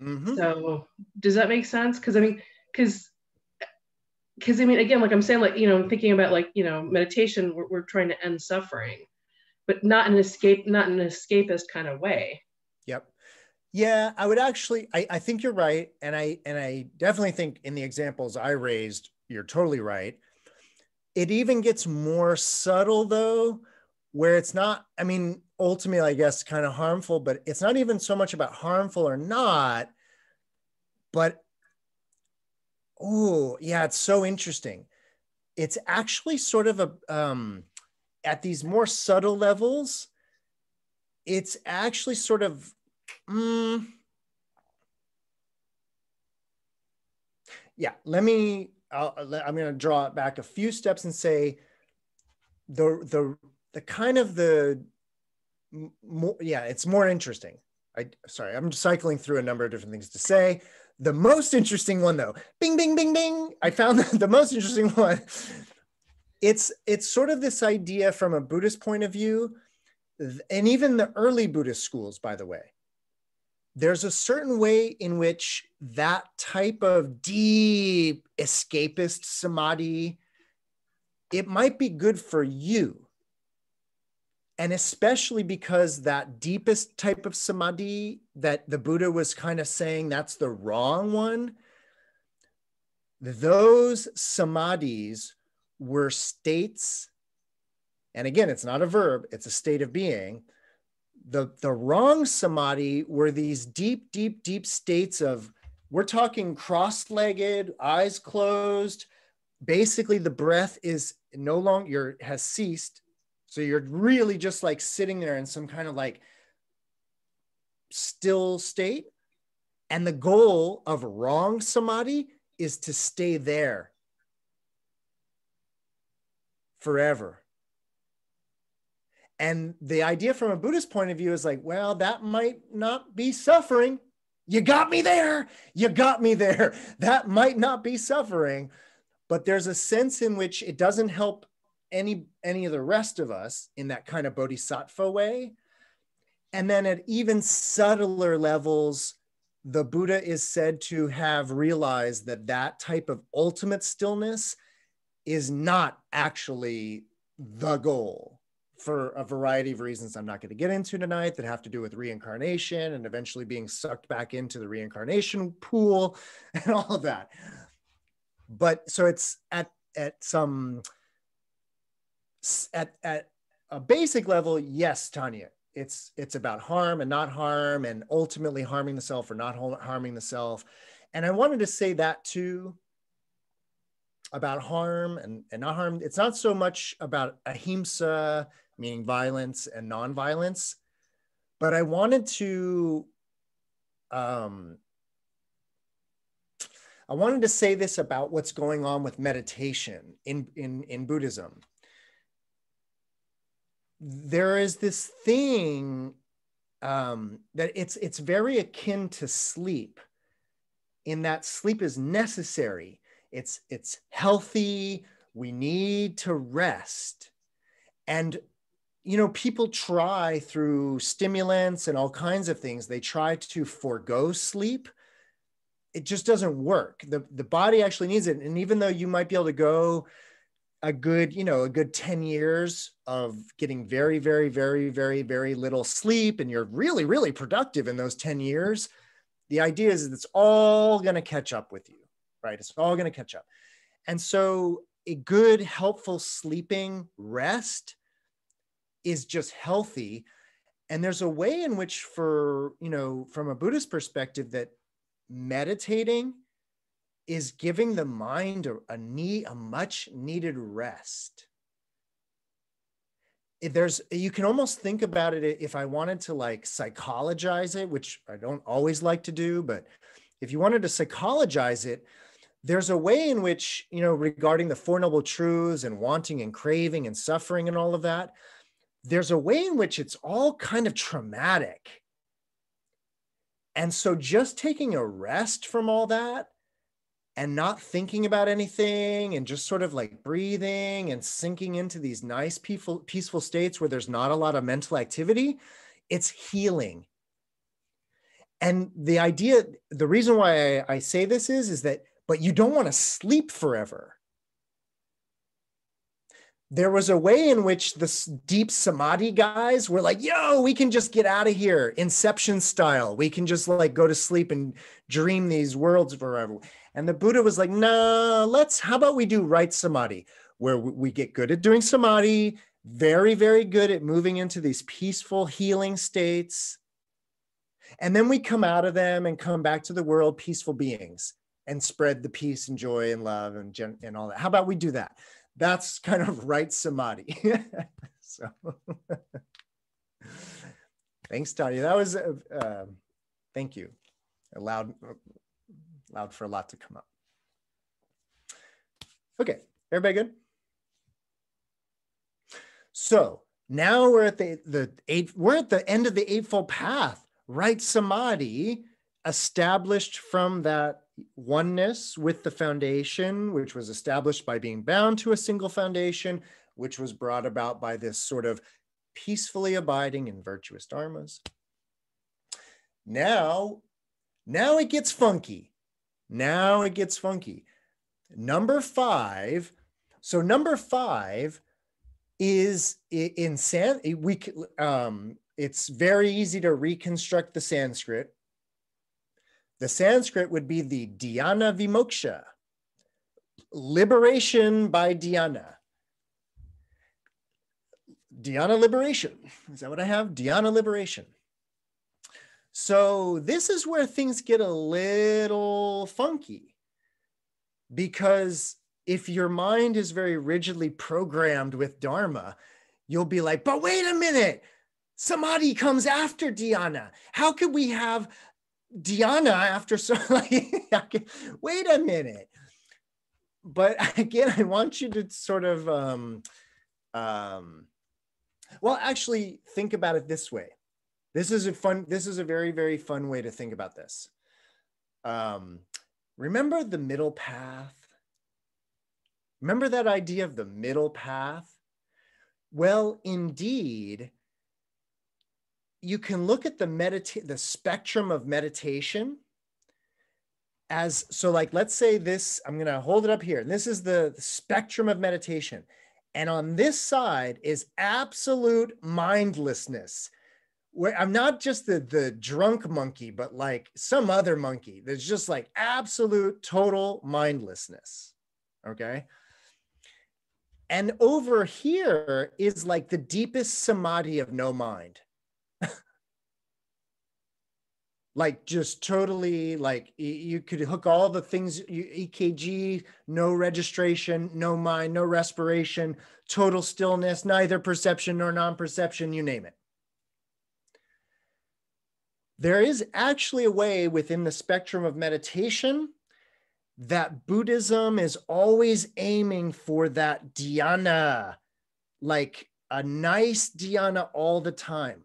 mm-hmm. so does that make sense because i mean because because i mean again like i'm saying like you know thinking about like you know meditation we're, we're trying to end suffering but not an escape not an escapist kind of way. Yep. Yeah i would actually I, I think you're right and i and i definitely think in the examples i raised you're totally right. It even gets more subtle though where it's not i mean ultimately i guess kind of harmful but it's not even so much about harmful or not but oh yeah it's so interesting it's actually sort of a um at these more subtle levels it's actually sort of mm, yeah let me I'll, I'm going to draw it back a few steps and say the the the kind of the more, yeah, it's more interesting. I sorry, I'm cycling through a number of different things to say. The most interesting one though, bing bing bing bing, I found [laughs] the most interesting one. It's it's sort of this idea from a Buddhist point of view. And even the early Buddhist schools by the way there's a certain way in which that type of deep escapist samadhi it might be good for you and especially because that deepest type of samadhi that the buddha was kind of saying that's the wrong one those samadhis were states and again it's not a verb it's a state of being. The the wrong samadhi were these deep deep deep states of we're talking cross-legged eyes closed. Basically the breath is no longer has ceased so you're really just like sitting there in some kind of like still state and the goal of wrong samadhi is to stay there forever and the idea from a Buddhist point of view is like, well, that might not be suffering. You got me there. You got me there. [laughs] That might not be suffering. But there's a sense in which it doesn't help any any of the rest of us in that kind of bodhisattva way. And then at even subtler levels, the Buddha is said to have realized that that type of ultimate stillness is not actually the goal for a variety of reasons I'm not going to get into tonight that have to do with reincarnation and eventually being sucked back into the reincarnation pool [laughs] and all of that. But so it's at at some at at a basic level, yes, Tanya, it's it's about harm and not harm and ultimately harming the self or not harming the self. And I wanted to say that too about harm and, and not harm. It's not so much about ahimsa meaning violence and nonviolence. But I wanted to, um, I wanted to say this about what's going on with meditation in, in, in Buddhism. There is this thing um, that it's it's very akin to sleep, in that sleep is necessary. It's it's healthy. We need to rest, and you know, people try through stimulants and all kinds of things, they try to forego sleep. It just doesn't work. The, the body actually needs it. And even though you might be able to go a good, you know, a good 10 years of getting very, very, very, very, very little sleep, and you're really, really productive in those 10 years, the idea is that it's all going to catch up with you, right? It's all going to catch up. And so a good, helpful sleeping rest is just healthy and there's a way in which for you know from a buddhist perspective that meditating is giving the mind a, a need a much needed rest if there's you can almost think about it if i wanted to like psychologize it which i don't always like to do but if you wanted to psychologize it there's a way in which you know regarding the four noble truths and wanting and craving and suffering and all of that there's a way in which it's all kind of traumatic. And so just taking a rest from all that and not thinking about anything and just sort of like breathing and sinking into these nice peaceful peaceful states where there's not a lot of mental activity it's healing and the idea the reason why I, I say this is is that but you don't want to sleep forever there was a way in which the deep samadhi guys were like, yo, we can just get out of here, inception style. We can just like go to sleep and dream these worlds forever. And the Buddha was like, nah, let's, how about we do right samadhi, where we get good at doing samadhi, very, very good at moving into these peaceful, healing states. And then we come out of them and come back to the world peaceful beings and spread the peace and joy and love and, and all that. How about we do that? that's kind of right samadhi. [laughs] so [laughs] thanks, Tanya. That was, uh, uh, thank you. Allowed, allowed for a lot to come up. Okay, everybody good? So now we're at the, the eight, we're at the end of the Eightfold Path, right samadhi established from that oneness with the foundation, which was established by being bound to a single foundation, which was brought about by this sort of peacefully abiding in virtuous dharmas. Now, now it gets funky. Now it gets funky. Number five. So number five is in San. We um, it's very easy to reconstruct the Sanskrit the Sanskrit would be the dhyana vimoksha, liberation by dhyana. Dhyana liberation. Is that what I have? Dhyana liberation. So this is where things get a little funky because if your mind is very rigidly programmed with Dharma, you'll be like, but wait a minute, Samadhi comes after dhyana. How could we have dhyana after so [laughs] like wait a minute but [laughs] again i want you to sort of um um well actually think about it this way this is a fun this is a very very fun way to think about this. Um remember the middle path? Remember that idea of the middle path? Well indeed you can look at the meditate the spectrum of meditation as so like let's say this i'm going to hold it up here. This is the spectrum of meditation. And on this side is absolute mindlessness where i'm not just the the drunk monkey but like some other monkey there's just like absolute total mindlessness okay? And over here is like the deepest samadhi of no mind. [laughs] Like just totally like you could hook all the things ekg no registration no mind no respiration total stillness neither perception nor non-perception you name it there is actually a way within the spectrum of meditation that buddhism is always aiming for that dhyana like a nice dhyana all the time.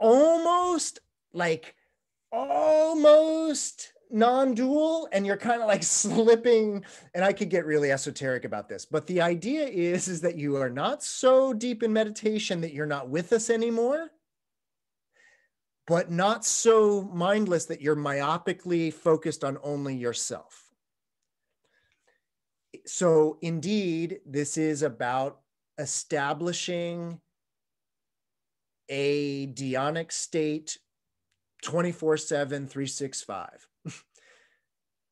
Almost like almost non-dual and you're kind of like [laughs] slipping and i could get really esoteric about this but the idea is is that you are not so deep in meditation that you're not with us anymore but not so mindless that you're myopically focused on only yourself. So indeed this is about establishing a dhyanic state 24 7 365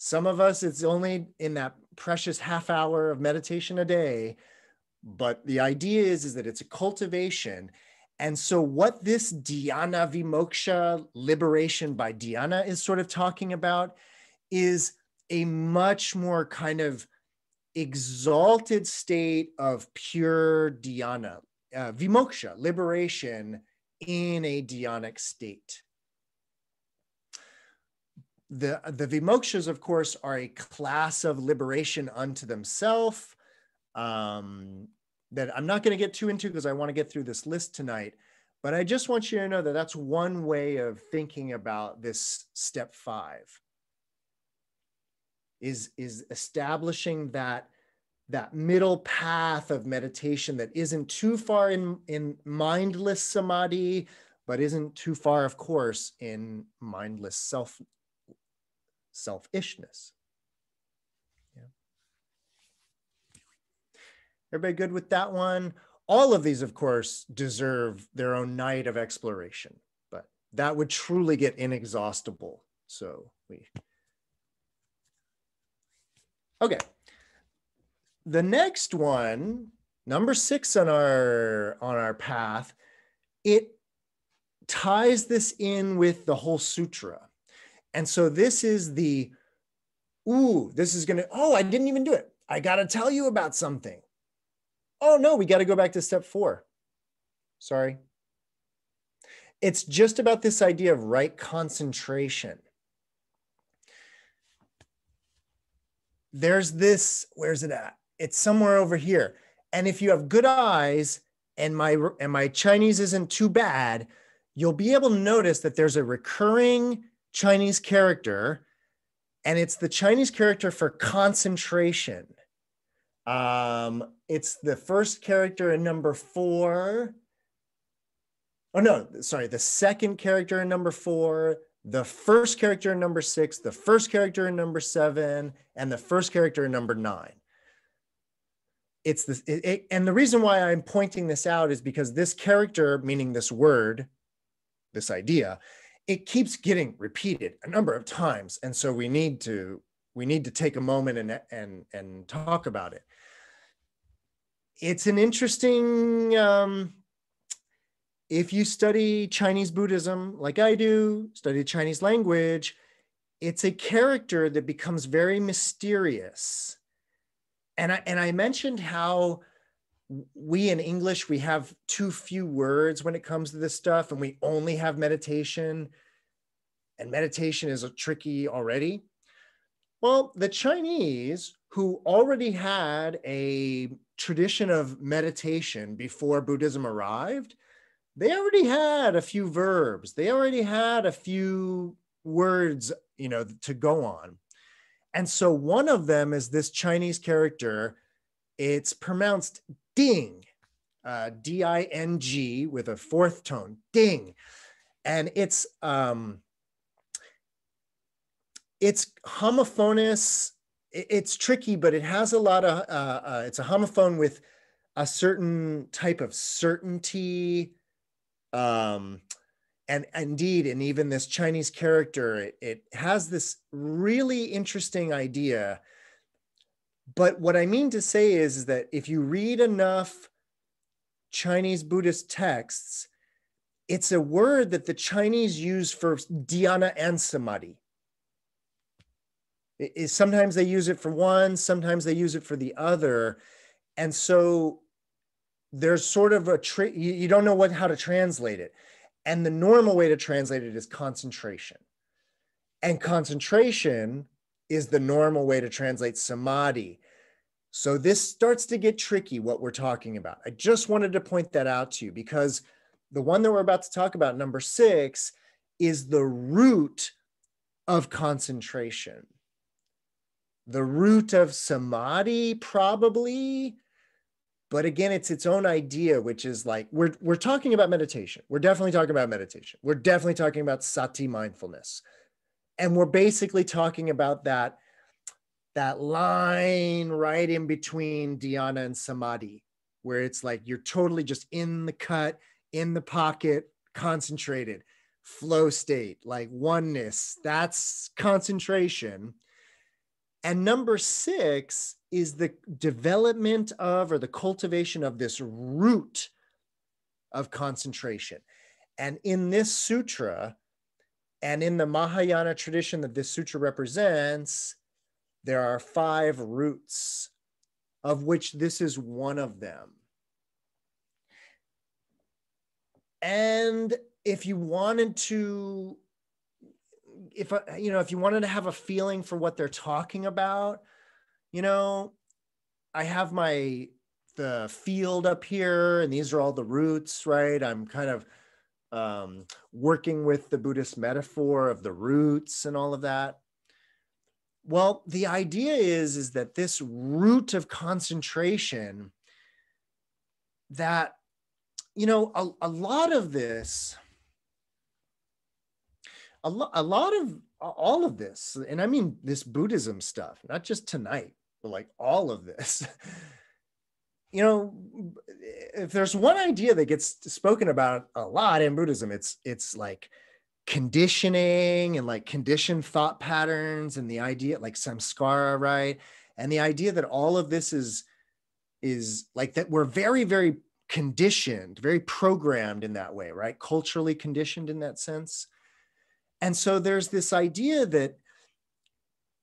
some of us it's only in that precious half hour of meditation a day but the idea is is that it's a cultivation and so what this dhyana vimoksha liberation by dhyana is sort of talking about is a much more kind of exalted state of pure dhyana uh, vimoksha, liberation in a dhyanic state. The, the vimokshas, of course, are a class of liberation unto themselves um, that I'm not going to get too into because I want to get through this list tonight. But I just want you to know that that's one way of thinking about this step five is, is establishing that, that middle path of meditation that isn't too far in, in mindless samadhi, but isn't too far, of course, in mindless self selfishness. Yeah. Everybody good with that one? All of these, of course, deserve their own night of exploration, but that would truly get inexhaustible. So we. Okay. The next one, number six on our on our path, it ties this in with the whole sutra. And so this is the, ooh, this is going to, oh, I didn't even do it. I got to tell you about something. Oh, no, we got to go back to step four. Sorry. It's just about this idea of right concentration. There's this, where's it at? It's somewhere over here. And if you have good eyes and my and my Chinese isn't too bad, you'll be able to notice that there's a recurring Chinese character, and it's the Chinese character for concentration. Um, it's the first character in number four. Oh, no, sorry, the second character in number four, the first character in number six, the first character in number seven, and the first character in number nine. It's this, it, it, and the reason why I'm pointing this out is because this character, meaning this word, this idea it keeps getting repeated a number of times and so we need to we need to take a moment and and and talk about it. It's an interesting um, if you study chinese buddhism like i do study chinese language it's a character that becomes very mysterious. And i and i mentioned how we in English, we have too few words when it comes to this stuff, and we only have meditation. And meditation is a tricky already. Well, the Chinese, who already had a tradition of meditation before Buddhism arrived, they already had a few verbs. They already had a few words, you know, to go on. And so one of them is this Chinese character. It's pronounced ding, uh, D I N G with a fourth tone, ding. And it's, um, it's homophonous. It's tricky, but it has a lot of, uh, uh, it's a homophone with a certain type of certainty. Um, and indeed, and even this Chinese character, it, it has this really interesting idea but what I mean to say is, is that if you read enough Chinese Buddhist texts, it's a word that the Chinese use for dhyana and samadhi. It, sometimes they use it for one, sometimes they use it for the other. And so there's sort of a you, you don't know what how to translate it. And the normal way to translate it is concentration. And concentration is the normal way to translate samadhi. So this starts to get tricky, what we're talking about. I just wanted to point that out to you because the one that we're about to talk about, number six, is the root of concentration. The root of samadhi, probably. But again, it's its own idea, which is like we're, we're talking about meditation. We're definitely talking about meditation. We're definitely talking about sati mindfulness and we're basically talking about that that line right in between dhyana and samadhi where it's like you're totally just in the cut in the pocket concentrated flow state like oneness. That's concentration. And number 6 is the development of or the cultivation of this root of concentration. And in this sutra and in the Mahayana tradition that this sutra represents, there are five roots, of which this is one of them. And if you wanted to, if uh, you know, if you wanted to have a feeling for what they're talking about, you know, I have my the field up here, and these are all the roots, right? I'm kind of um, working with the Buddhist metaphor of the roots and all of that. Well, the idea is, is that this root of concentration that, you know, a, a lot of this, a, lo- a lot of all of this, and I mean this Buddhism stuff, not just tonight, but like all of this. [laughs] you know, if there's one idea that gets spoken about a lot in Buddhism, it's it's like conditioning and like conditioned thought patterns and the idea like samskara, right? And the idea that all of this is is like that we're very very conditioned, very programmed in that way, right? Culturally conditioned in that sense. And so there's this idea that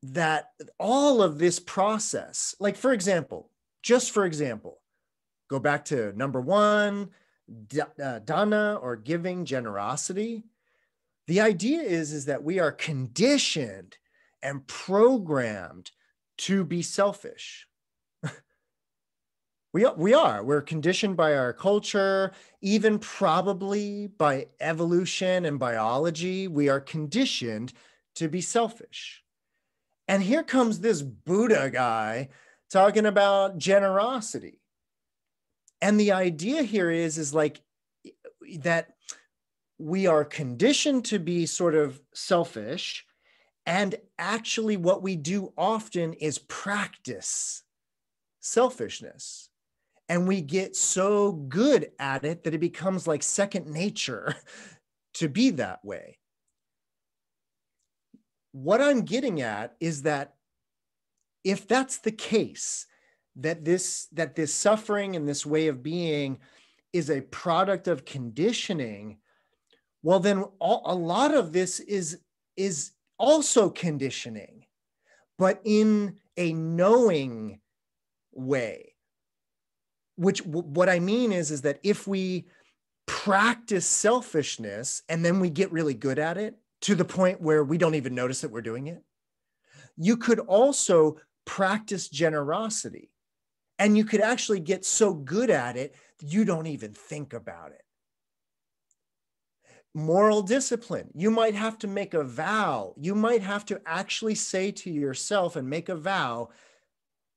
that all of this process, like for example, just for example, go back to number one, uh, dana or giving generosity. The idea is, is that we are conditioned and programmed to be selfish. [laughs] we, we are. We're conditioned by our culture, even probably by evolution and biology. We are conditioned to be selfish. And here comes this Buddha guy talking about generosity. And the idea here is, is like that we are conditioned to be sort of selfish. And actually, what we do often is practice selfishness. And we get so good at it that it becomes like second nature [laughs] to be that way what I'm getting at is that if that's the case, that this that this suffering and this way of being is a product of conditioning, well, then all, a lot of this is is also conditioning, but in a knowing way. Which what I mean is is that if we practice selfishness and then we get really good at it to the point where we don't even notice that we're doing it. You could also practice generosity and you could actually get so good at it you don't even think about it. Moral discipline. You might have to make a vow. You might have to actually say to yourself and make a vow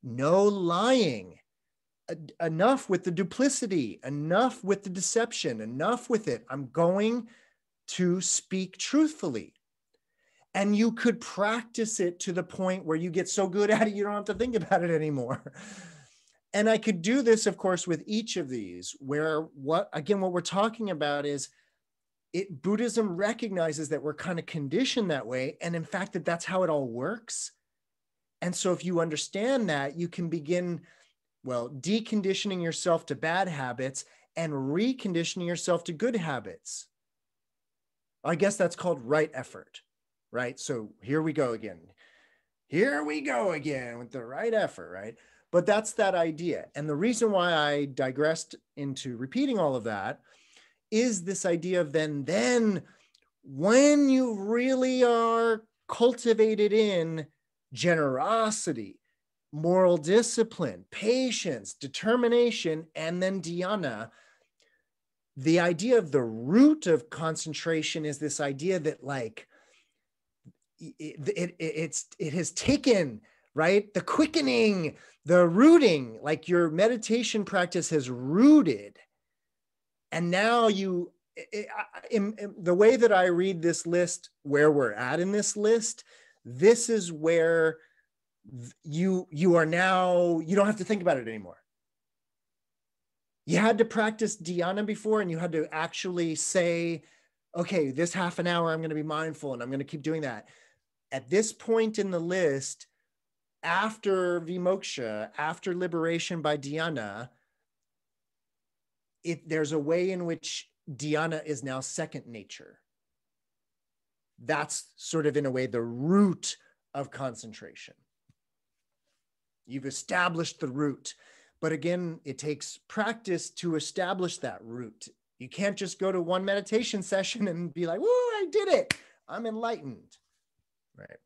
no lying. Enough with the duplicity, enough with the deception, enough with it. I'm going to speak truthfully. And you could practice it to the point where you get so good at it, you don't have to think about it anymore. [laughs] And I could do this, of course, with each of these, where what, again, what we're talking about is it Buddhism recognizes that we're kind of conditioned that way. And in fact, that that's how it all works. And so if you understand that, you can begin, well, deconditioning yourself to bad habits and reconditioning yourself to good habits. I guess that's called right effort, right? So here we go again. Here we go again with the right effort, right? But that's that idea. And the reason why I digressed into repeating all of that is this idea of then, then when you really are cultivated in generosity, moral discipline, patience, determination, and then dhyana, the idea of the root of concentration is this idea that like it, it, it's it has taken right? The quickening the rooting like your meditation practice has rooted. And now you in, in the way that i read this list where we're at in this list this is where you you are now you don't have to think about it anymore. You had to practice dhyana before and you had to actually say okay this half an hour i'm going to be mindful and i'm going to keep doing that. At this point in the list after vimoksha after liberation by dhyana it, there's a way in which dhyana is now second nature that's sort of in a way the root of concentration you've established the root but again, it takes practice to establish that root. You can't just go to one meditation [laughs] session and be like, whoa, I did it. I'm enlightened. Right.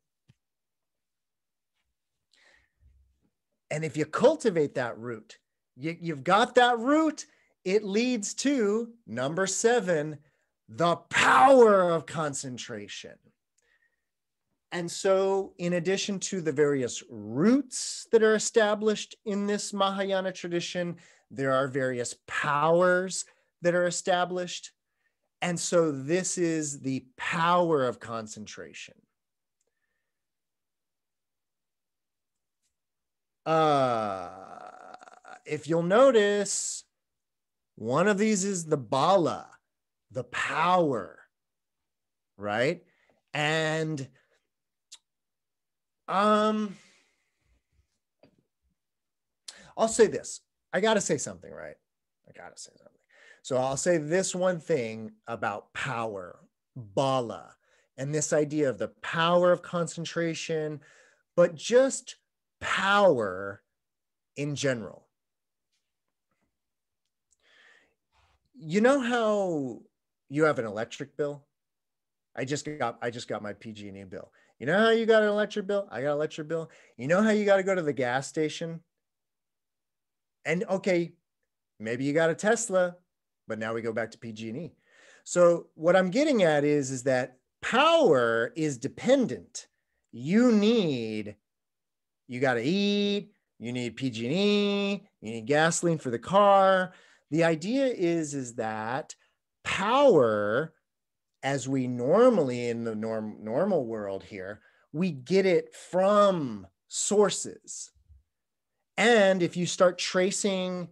And if you cultivate that root, you, you've got that root, it leads to number seven, the power of concentration. And so, in addition to the various roots that are established in this Mahayana tradition, there are various powers that are established. And so, this is the power of concentration. Uh, if you'll notice, one of these is the bala, the power, right? And um I'll say this. I got to say something, right? I got to say something. So I'll say this one thing about power, bala, and this idea of the power of concentration, but just power in general. You know how you have an electric bill? I just got I just got my PG&E bill. You know how you got an electric bill? I got an electric bill. You know how you got to go to the gas station? And okay, maybe you got a Tesla, but now we go back to PG&E. So what I'm getting at is is that power is dependent. You need you got to eat, you need PG&E, you need gasoline for the car. The idea is is that power as we normally in the norm, normal world here, we get it from sources. And if you start tracing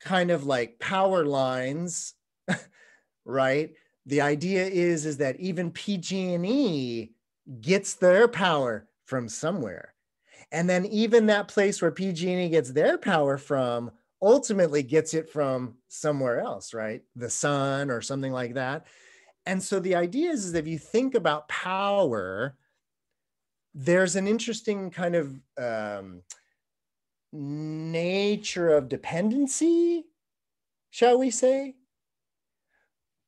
kind of like power lines, [laughs] right? The idea is is that even PG&E gets their power from somewhere. And then even that place where PG&E gets their power from ultimately gets it from somewhere else, right? The sun or something like that. And so the idea is, is if you think about power, there's an interesting kind of um, nature of dependency, shall we say?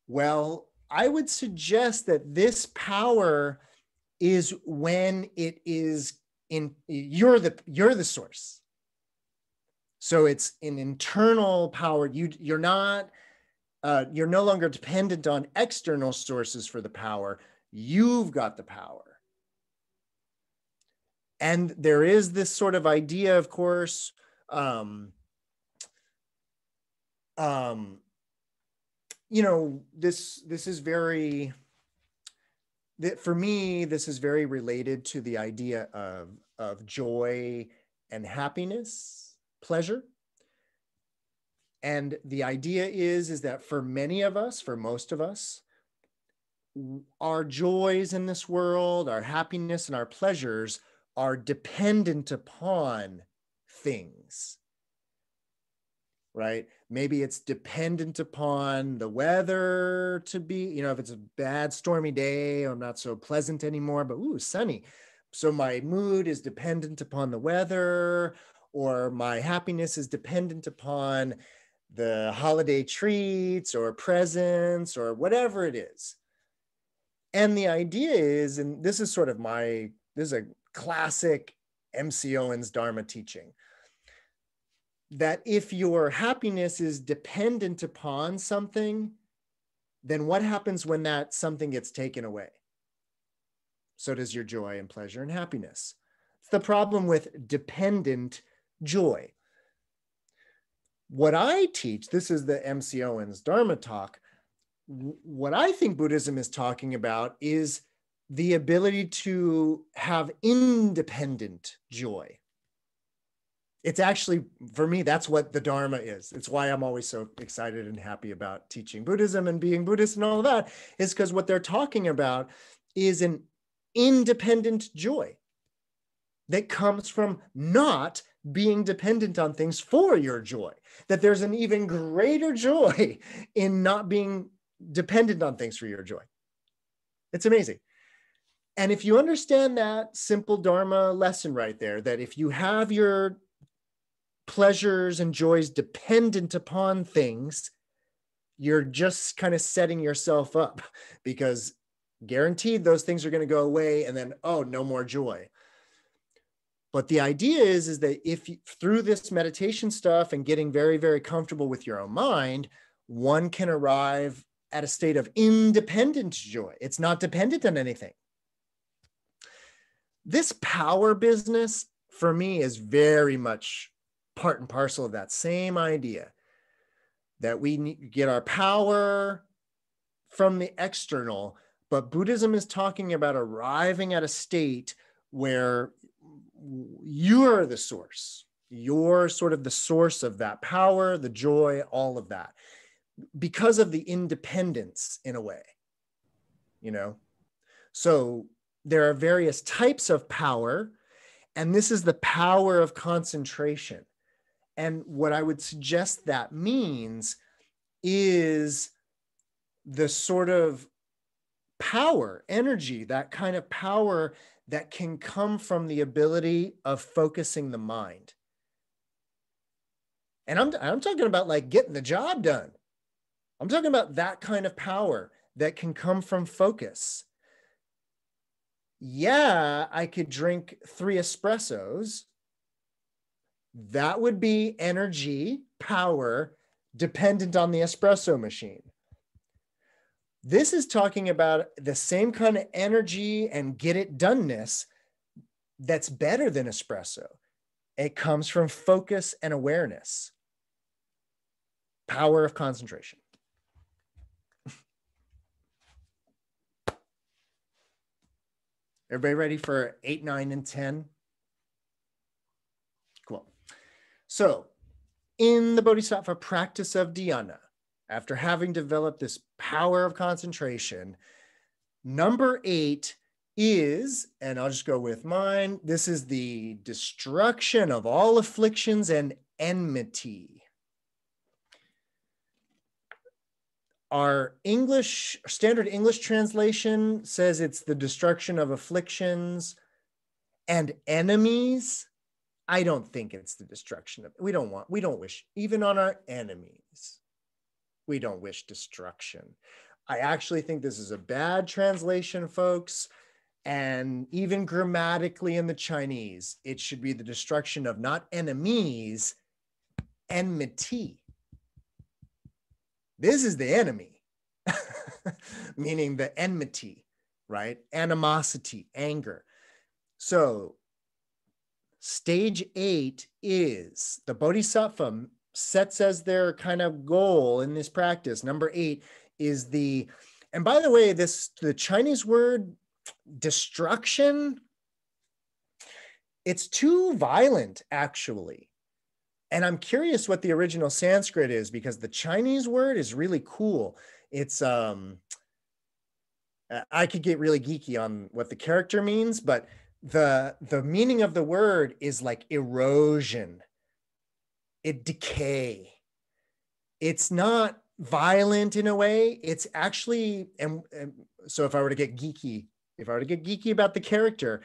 Well, I would suggest that this power is when it is in you're the you're the source. So it's an internal power. You you're not uh, you're no longer dependent on external sources for the power. You've got the power. And there is this sort of idea of course um, um, you know this this is very that for me, this is very related to the idea of, of joy and happiness, pleasure. And the idea is, is that for many of us, for most of us, our joys in this world, our happiness and our pleasures are dependent upon things right? Maybe it's dependent upon the weather to be, you know, if it's a bad stormy day or not so pleasant anymore, but ooh, sunny. So my mood is dependent upon the weather, or my happiness is dependent upon the holiday treats or presents or whatever it is. And the idea is, and this is sort of my, this is a classic MC Owens Dharma teaching that if your happiness is dependent upon something, then what happens when that something gets taken away? So does your joy and pleasure and happiness. It's the problem with dependent joy. What I teach, this is the MC Owens Dharma talk. What I think Buddhism is talking about is the ability to have independent joy it's actually for me that's what the dharma is. It's why i'm always so excited and happy about teaching buddhism and being buddhist and all of that is because what they're talking about is an independent joy that comes from not being dependent on things for your joy that there's an even greater joy [laughs] in not being dependent on things for your joy. It's amazing. And if you understand that simple dharma lesson right there that if you have your pleasures and joys dependent upon things, you're just kind of setting yourself up [laughs] because guaranteed those things are going to go away and then, oh, no more joy. But the idea is, is that if you, through this meditation stuff and getting very, very comfortable with your own mind, one can arrive at a state of independent joy. It's not dependent on anything. This power business for me is very much part and parcel of that same idea that we get our power from the external, but Buddhism is talking about arriving at a state where you're the source. You're sort of the source of that power, the joy, all of that, because of the independence in a way, you know? So there are various types of power, and this is the power of concentration. And what I would suggest that means is the sort of power, energy, that kind of power that can come from the ability of focusing the mind. And I'm, I'm talking about like getting the job done. I'm talking about that kind of power that can come from focus. Yeah, I could drink three espressos. That would be energy, power, dependent on the espresso machine. This is talking about the same kind of energy and get it doneness that's better than espresso. It comes from focus and awareness, power of concentration. [laughs] Everybody ready for eight, nine, and 10? Cool. So, in the Bodhisattva practice of dhyana, after having developed this power of concentration. Number eight is, and I'll just go with mine, this is the destruction of all afflictions and enmity. Our English, standard English translation says it's the destruction of afflictions and enemies. I don't think it's the destruction of, we don't want, we don't wish, even on our enemies we don't wish destruction. I actually think this is a bad translation, folks. And even grammatically in the Chinese, it should be the destruction of not enemies, enmity. This is the enemy, [laughs] meaning the enmity, right? Animosity, anger. So, stage eight is the bodhisattva sets as their kind of goal in this practice. Number eight is the, and by the way, this the Chinese word destruction, it's too violent actually. And I'm curious what the original Sanskrit is because the Chinese word is really cool. It's um I could get really geeky on what the character means, but the the meaning of the word is like erosion it decay. It's not violent in a way. It's actually, and, and so if I were to get geeky, if I were to get geeky about the character,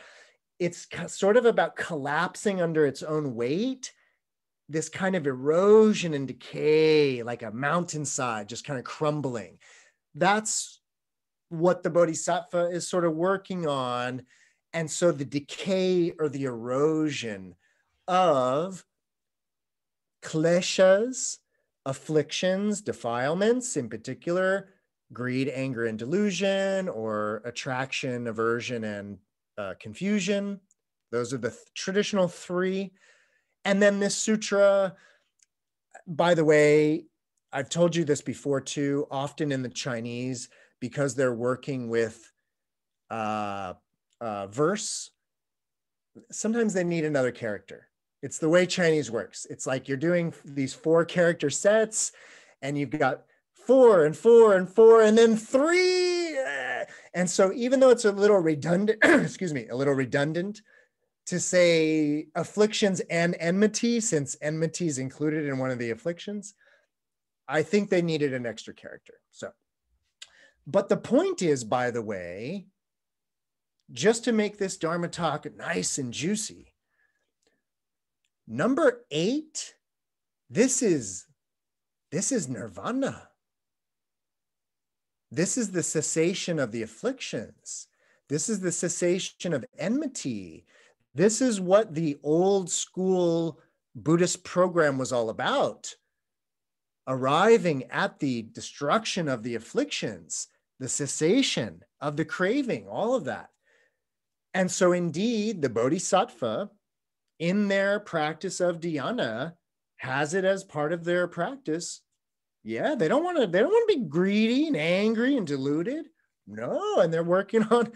it's sort of about collapsing under its own weight this kind of erosion and decay, like a mountainside just kind of crumbling. That's what the Bodhisattva is sort of working on. And so the decay or the erosion of kleshas, afflictions, defilements, in particular, greed, anger, and delusion, or attraction, aversion, and uh, confusion. Those are the th- traditional three. And then this sutra, by the way, I've told you this before too, often in the Chinese, because they're working with uh, uh, verse, sometimes they need another character. It's the way Chinese works. It's like you're doing these four character sets and you've got four and four and four and then three. And so even though it's a little redundant, [clears throat] excuse me, a little redundant to say afflictions and enmity, since enmity is included in one of the afflictions, I think they needed an extra character. So, but the point is, by the way, just to make this Dharma talk nice and juicy, Number eight, this is this is nirvana. This is the cessation of the afflictions. This is the cessation of enmity. This is what the old school Buddhist program was all about. arriving at the destruction of the afflictions, the cessation of the craving, all of that. And so, indeed, the Bodhisattva, in their practice of dhyana, has it as part of their practice. Yeah, they don't want to. They don't want to be greedy and angry and deluded. No, and they're working [laughs] on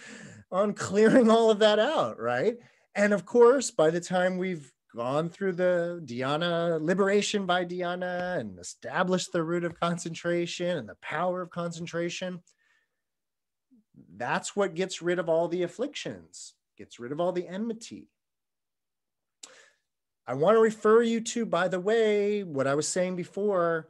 on clearing all of that out, right? And of course, by the time we've gone through the dhyana liberation by dhyana and established the root of concentration and the power of concentration, that's what gets rid of all the afflictions, gets rid of all the enmity. I want to refer you to, by the way, what I was saying before.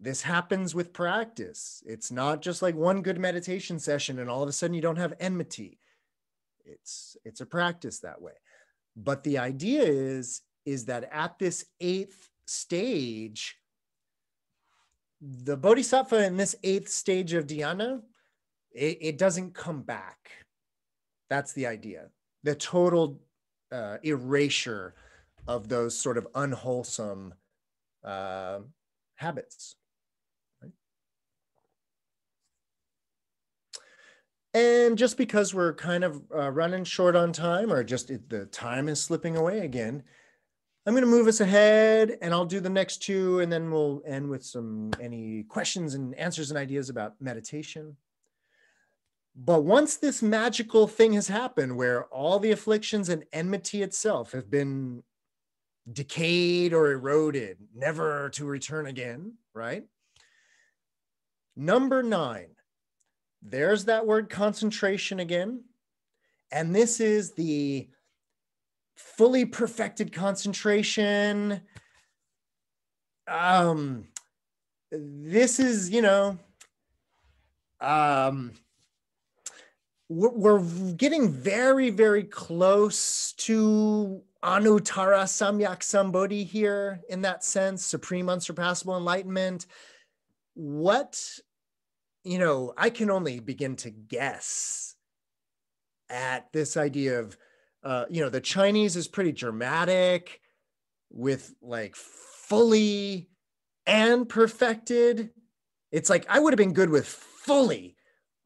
This happens with practice. It's not just like one good meditation session and all of a sudden you don't have enmity. It's it's a practice that way. But the idea is is that at this eighth stage, the bodhisattva in this eighth stage of dhyana it, it doesn't come back. That's the idea. The total uh, erasure of those sort of unwholesome uh, habits. And just because we're kind of uh, running short on time, or just it, the time is slipping away again, I'm going to move us ahead, and I'll do the next two, and then we'll end with some any questions and answers and ideas about meditation. But once this magical thing has happened where all the afflictions and enmity itself have been decayed or eroded, never to return again, right? Number nine, there's that word concentration again. And this is the fully perfected concentration. Um, this is, you know, um, we're getting very, very close to Anuttara Samyak Sambodhi here in that sense, supreme unsurpassable enlightenment. What, you know, I can only begin to guess at this idea of, uh, you know, the Chinese is pretty dramatic with like fully and perfected. It's like I would have been good with fully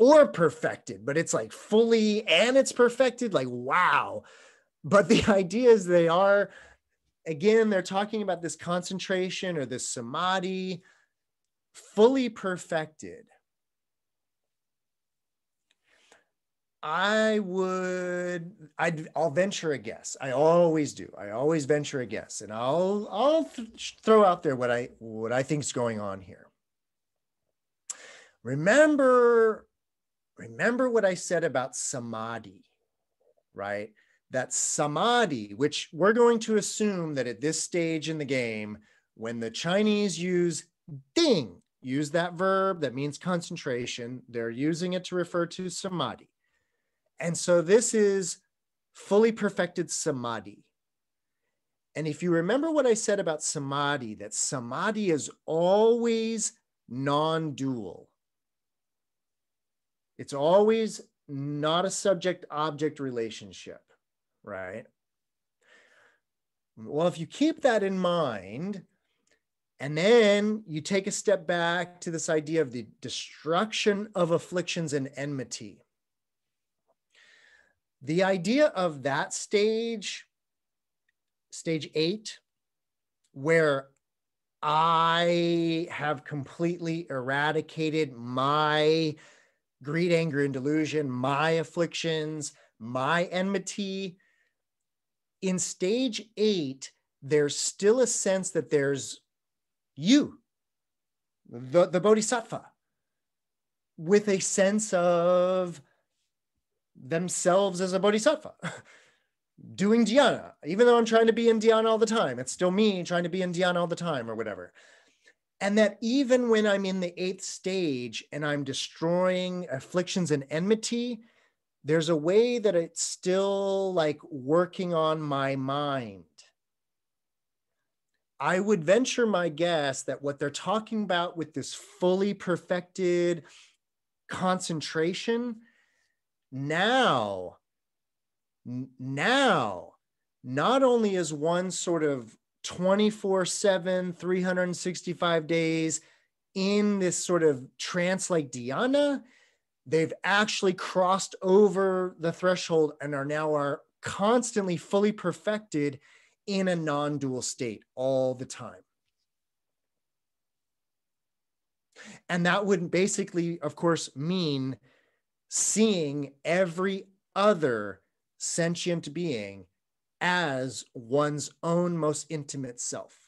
or perfected, but it's like fully and it's perfected. Like, wow. But the [laughs] idea is they are, again, they're talking about this concentration or this samadhi fully perfected. I would I'd I'll venture a guess. I always do. I always venture a guess and I'll I'll th- throw out there what I what I think is going on here. Remember remember what I said about samadhi, right? That samadhi, which we're going to assume that at this stage in the game, when the Chinese use ding, use that verb that means concentration, they're using it to refer to samadhi. And so this is fully perfected samadhi. And if you remember what I said about samadhi, that samadhi is always non dual. It's always not a subject object relationship, right? Well, if you keep that in mind, and then you take a step back to this idea of the destruction of afflictions and enmity. The idea of that stage, stage eight, where I have completely eradicated my greed, anger, and delusion, my afflictions, my enmity. In stage eight, there's still a sense that there's you, the, the bodhisattva, with a sense of themselves as a bodhisattva. [laughs] doing dhyana, even though I'm trying to be in dhyana all the time, it's still me trying to be in dhyana all the time or whatever and that even when I'm in the eighth stage and I'm destroying afflictions and enmity, there's a way that it's still like working on my mind. I would venture my guess that what they're talking about with this fully perfected concentration now, now, not only is one sort of 24 7, 365 days in this sort of trance like dhyana. They've actually crossed over the threshold and are now are constantly fully perfected in a non dual state all the time. And that would basically, of course, mean seeing every other sentient being as one's own most intimate self.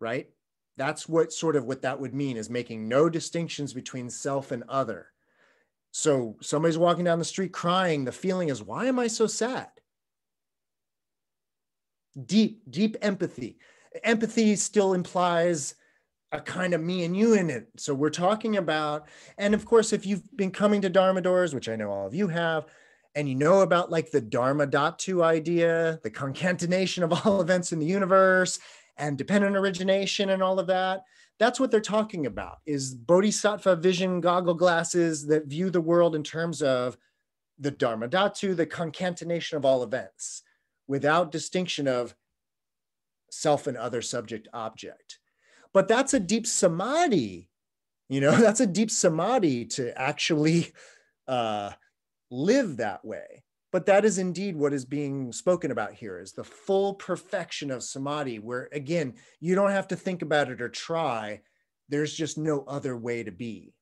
Right? That's what sort of what that would mean is making no distinctions between self and other. So somebody's walking down the street crying, the feeling is, why am I so sad? Deep, deep empathy. Empathy still implies a kind of me and you in it. So we're talking about, and of course, if you've been coming to Dharma doors, which I know all of you have, and you know about like the Dharma Dhatu idea, the concatenation of all [laughs] events in the universe, and dependent origination and all of that. That's what they're talking about is bodhisattva vision goggle glasses that view the world in terms of the Dharma Dhatu, the concatenation of all events, without distinction of self and other subject object. But that's a deep samadhi, you know, [laughs] that's a deep samadhi to actually uh, live that way. But that is indeed what is being spoken about here is the full perfection of samadhi, where again, you don't have to think about it or try. There's just no other way to be.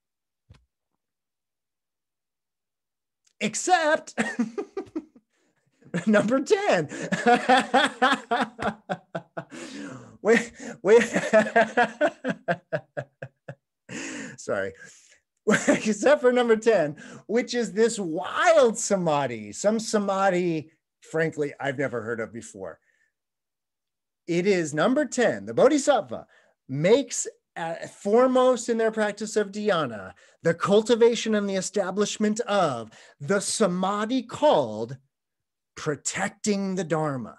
Except [laughs] number 10. [laughs] wait, wait. [laughs] Sorry. [laughs] except for number 10, which is this wild samadhi, some samadhi, frankly, I've never heard of before. It is number 10, the Bodhisattva makes uh, foremost in their practice of dhyana the cultivation and the establishment of the samadhi called protecting the Dharma.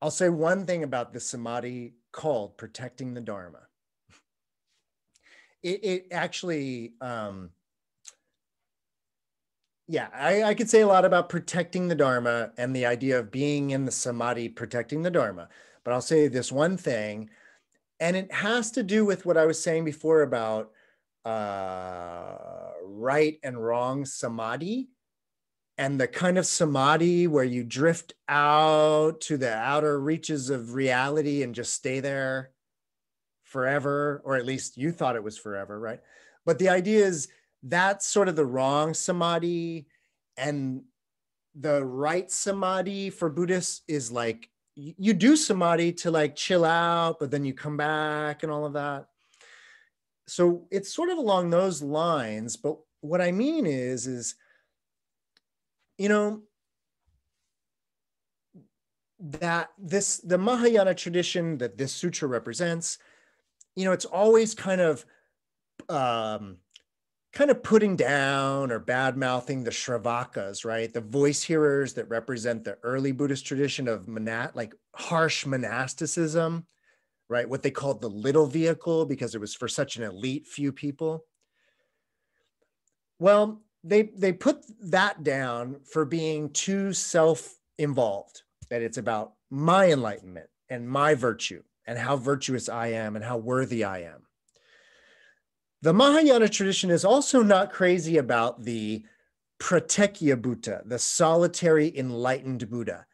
I'll say one thing about the samadhi called protecting the Dharma. It, it actually, um, yeah, I, I could say a lot about protecting the Dharma and the idea of being in the samadhi protecting the Dharma. But I'll say this one thing, and it has to do with what I was saying before about uh, right and wrong samadhi and the kind of samadhi where you drift out to the outer reaches of reality and just stay there forever, or at least you thought it was forever, right? But the idea is that's sort of the wrong samadhi. And the right samadhi for Buddhists is like you do samadhi to like chill out, but then you come back and all of that. So it's sort of along those lines. But what I mean is, is you know, that this, the Mahayana tradition that this sutra represents, you know, it's always kind of, um, kind of putting down or bad mouthing the Shravakas, right? The voice hearers that represent the early Buddhist tradition of monat, like harsh monasticism, right? What they called the little vehicle because it was for such an elite few people. Well, they they put that down for being too self-involved that it's about my enlightenment and my virtue and how virtuous I am and how worthy I am. The Mahayana tradition is also not crazy about the Pratyeka Buddha, the solitary enlightened Buddha,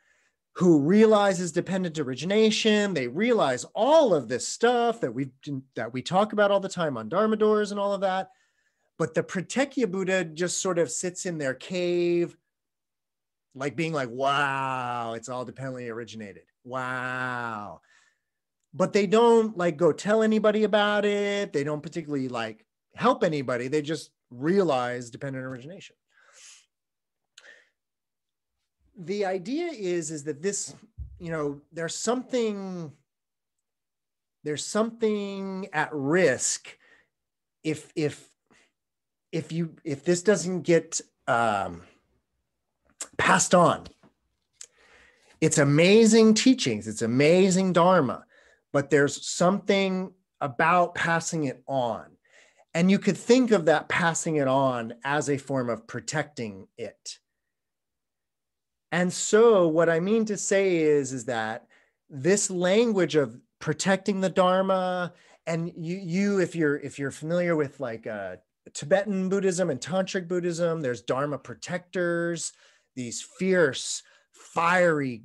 who realizes dependent origination. They realize all of this stuff that we that we talk about all the time on Dharma doors and all of that. But the Pratyeka Buddha just sort of sits in their cave, like being like, wow, it's all dependently originated. Wow. But they don't like go tell anybody about it. They don't particularly like help anybody. They just realize dependent origination. The idea is, is that this, you know, there's something, there's something at risk if if if you if this doesn't get um, passed on it's amazing teachings it's amazing dharma but there's something about passing it on. And you could think of that passing it on as a form of protecting it. And so, what I mean to say is, is that this language of protecting the Dharma, and you, you if you're if you're familiar with like uh, Tibetan Buddhism and Tantric Buddhism, there's Dharma protectors, these fierce, fiery,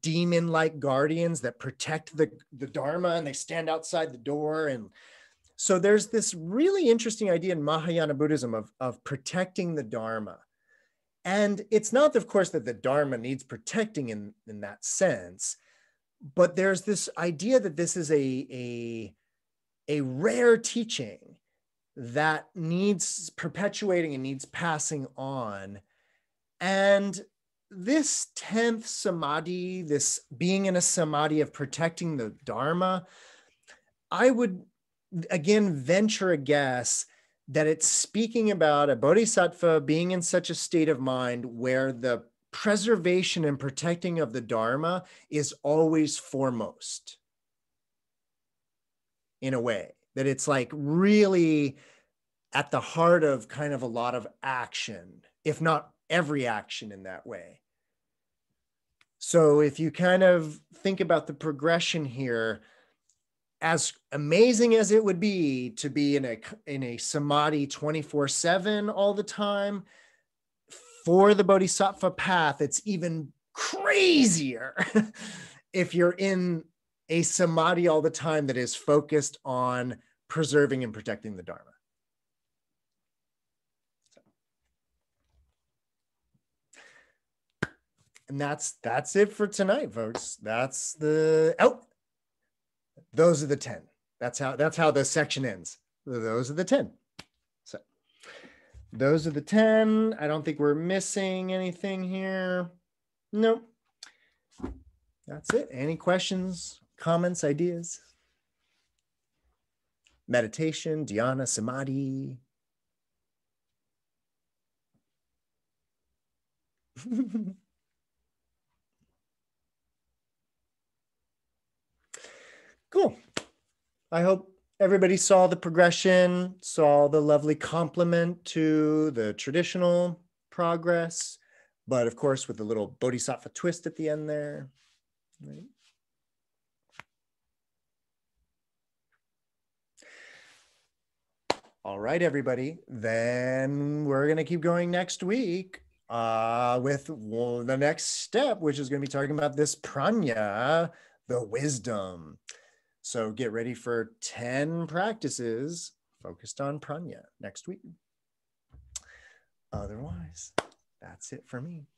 demon like guardians that protect the, the Dharma and they stand outside the door. And so there's this really interesting idea in Mahayana Buddhism of, of protecting the Dharma. And it's not, of course, that the Dharma needs protecting in, in that sense, but there's this idea that this is a, a, a rare teaching that needs perpetuating and needs passing on. And this 10th samadhi, this being in a samadhi of protecting the Dharma, I would again venture a guess that it's speaking about a bodhisattva being in such a state of mind where the preservation and protecting of the Dharma is always foremost in a way that it's like really at the heart of kind of a lot of action, if not every action in that way. So if you kind of think about the progression here, as amazing as it would be to be in a in a samadhi 24/7 all the time, for the bodhisattva path, it's even crazier [laughs] if you're in a samadhi all the time that is focused on preserving and protecting the Dharma. And that's that's it for tonight, folks. That's the oh, those are the 10. That's how that's how the section ends. Those are the 10. So those are the 10. I don't think we're missing anything here. Nope. That's it. Any questions, comments, ideas? Meditation, dhyana, samadhi. [laughs] Cool. I hope everybody saw the progression, saw the lovely complement to the traditional progress, but of course with a little bodhisattva twist at the end there. Right. All right, everybody. Then we're going to keep going next week uh, with well, the next step, which is going to be talking about this prajna, the wisdom. So get ready for 10 practices focused on prajna next week. Otherwise, that's it for me.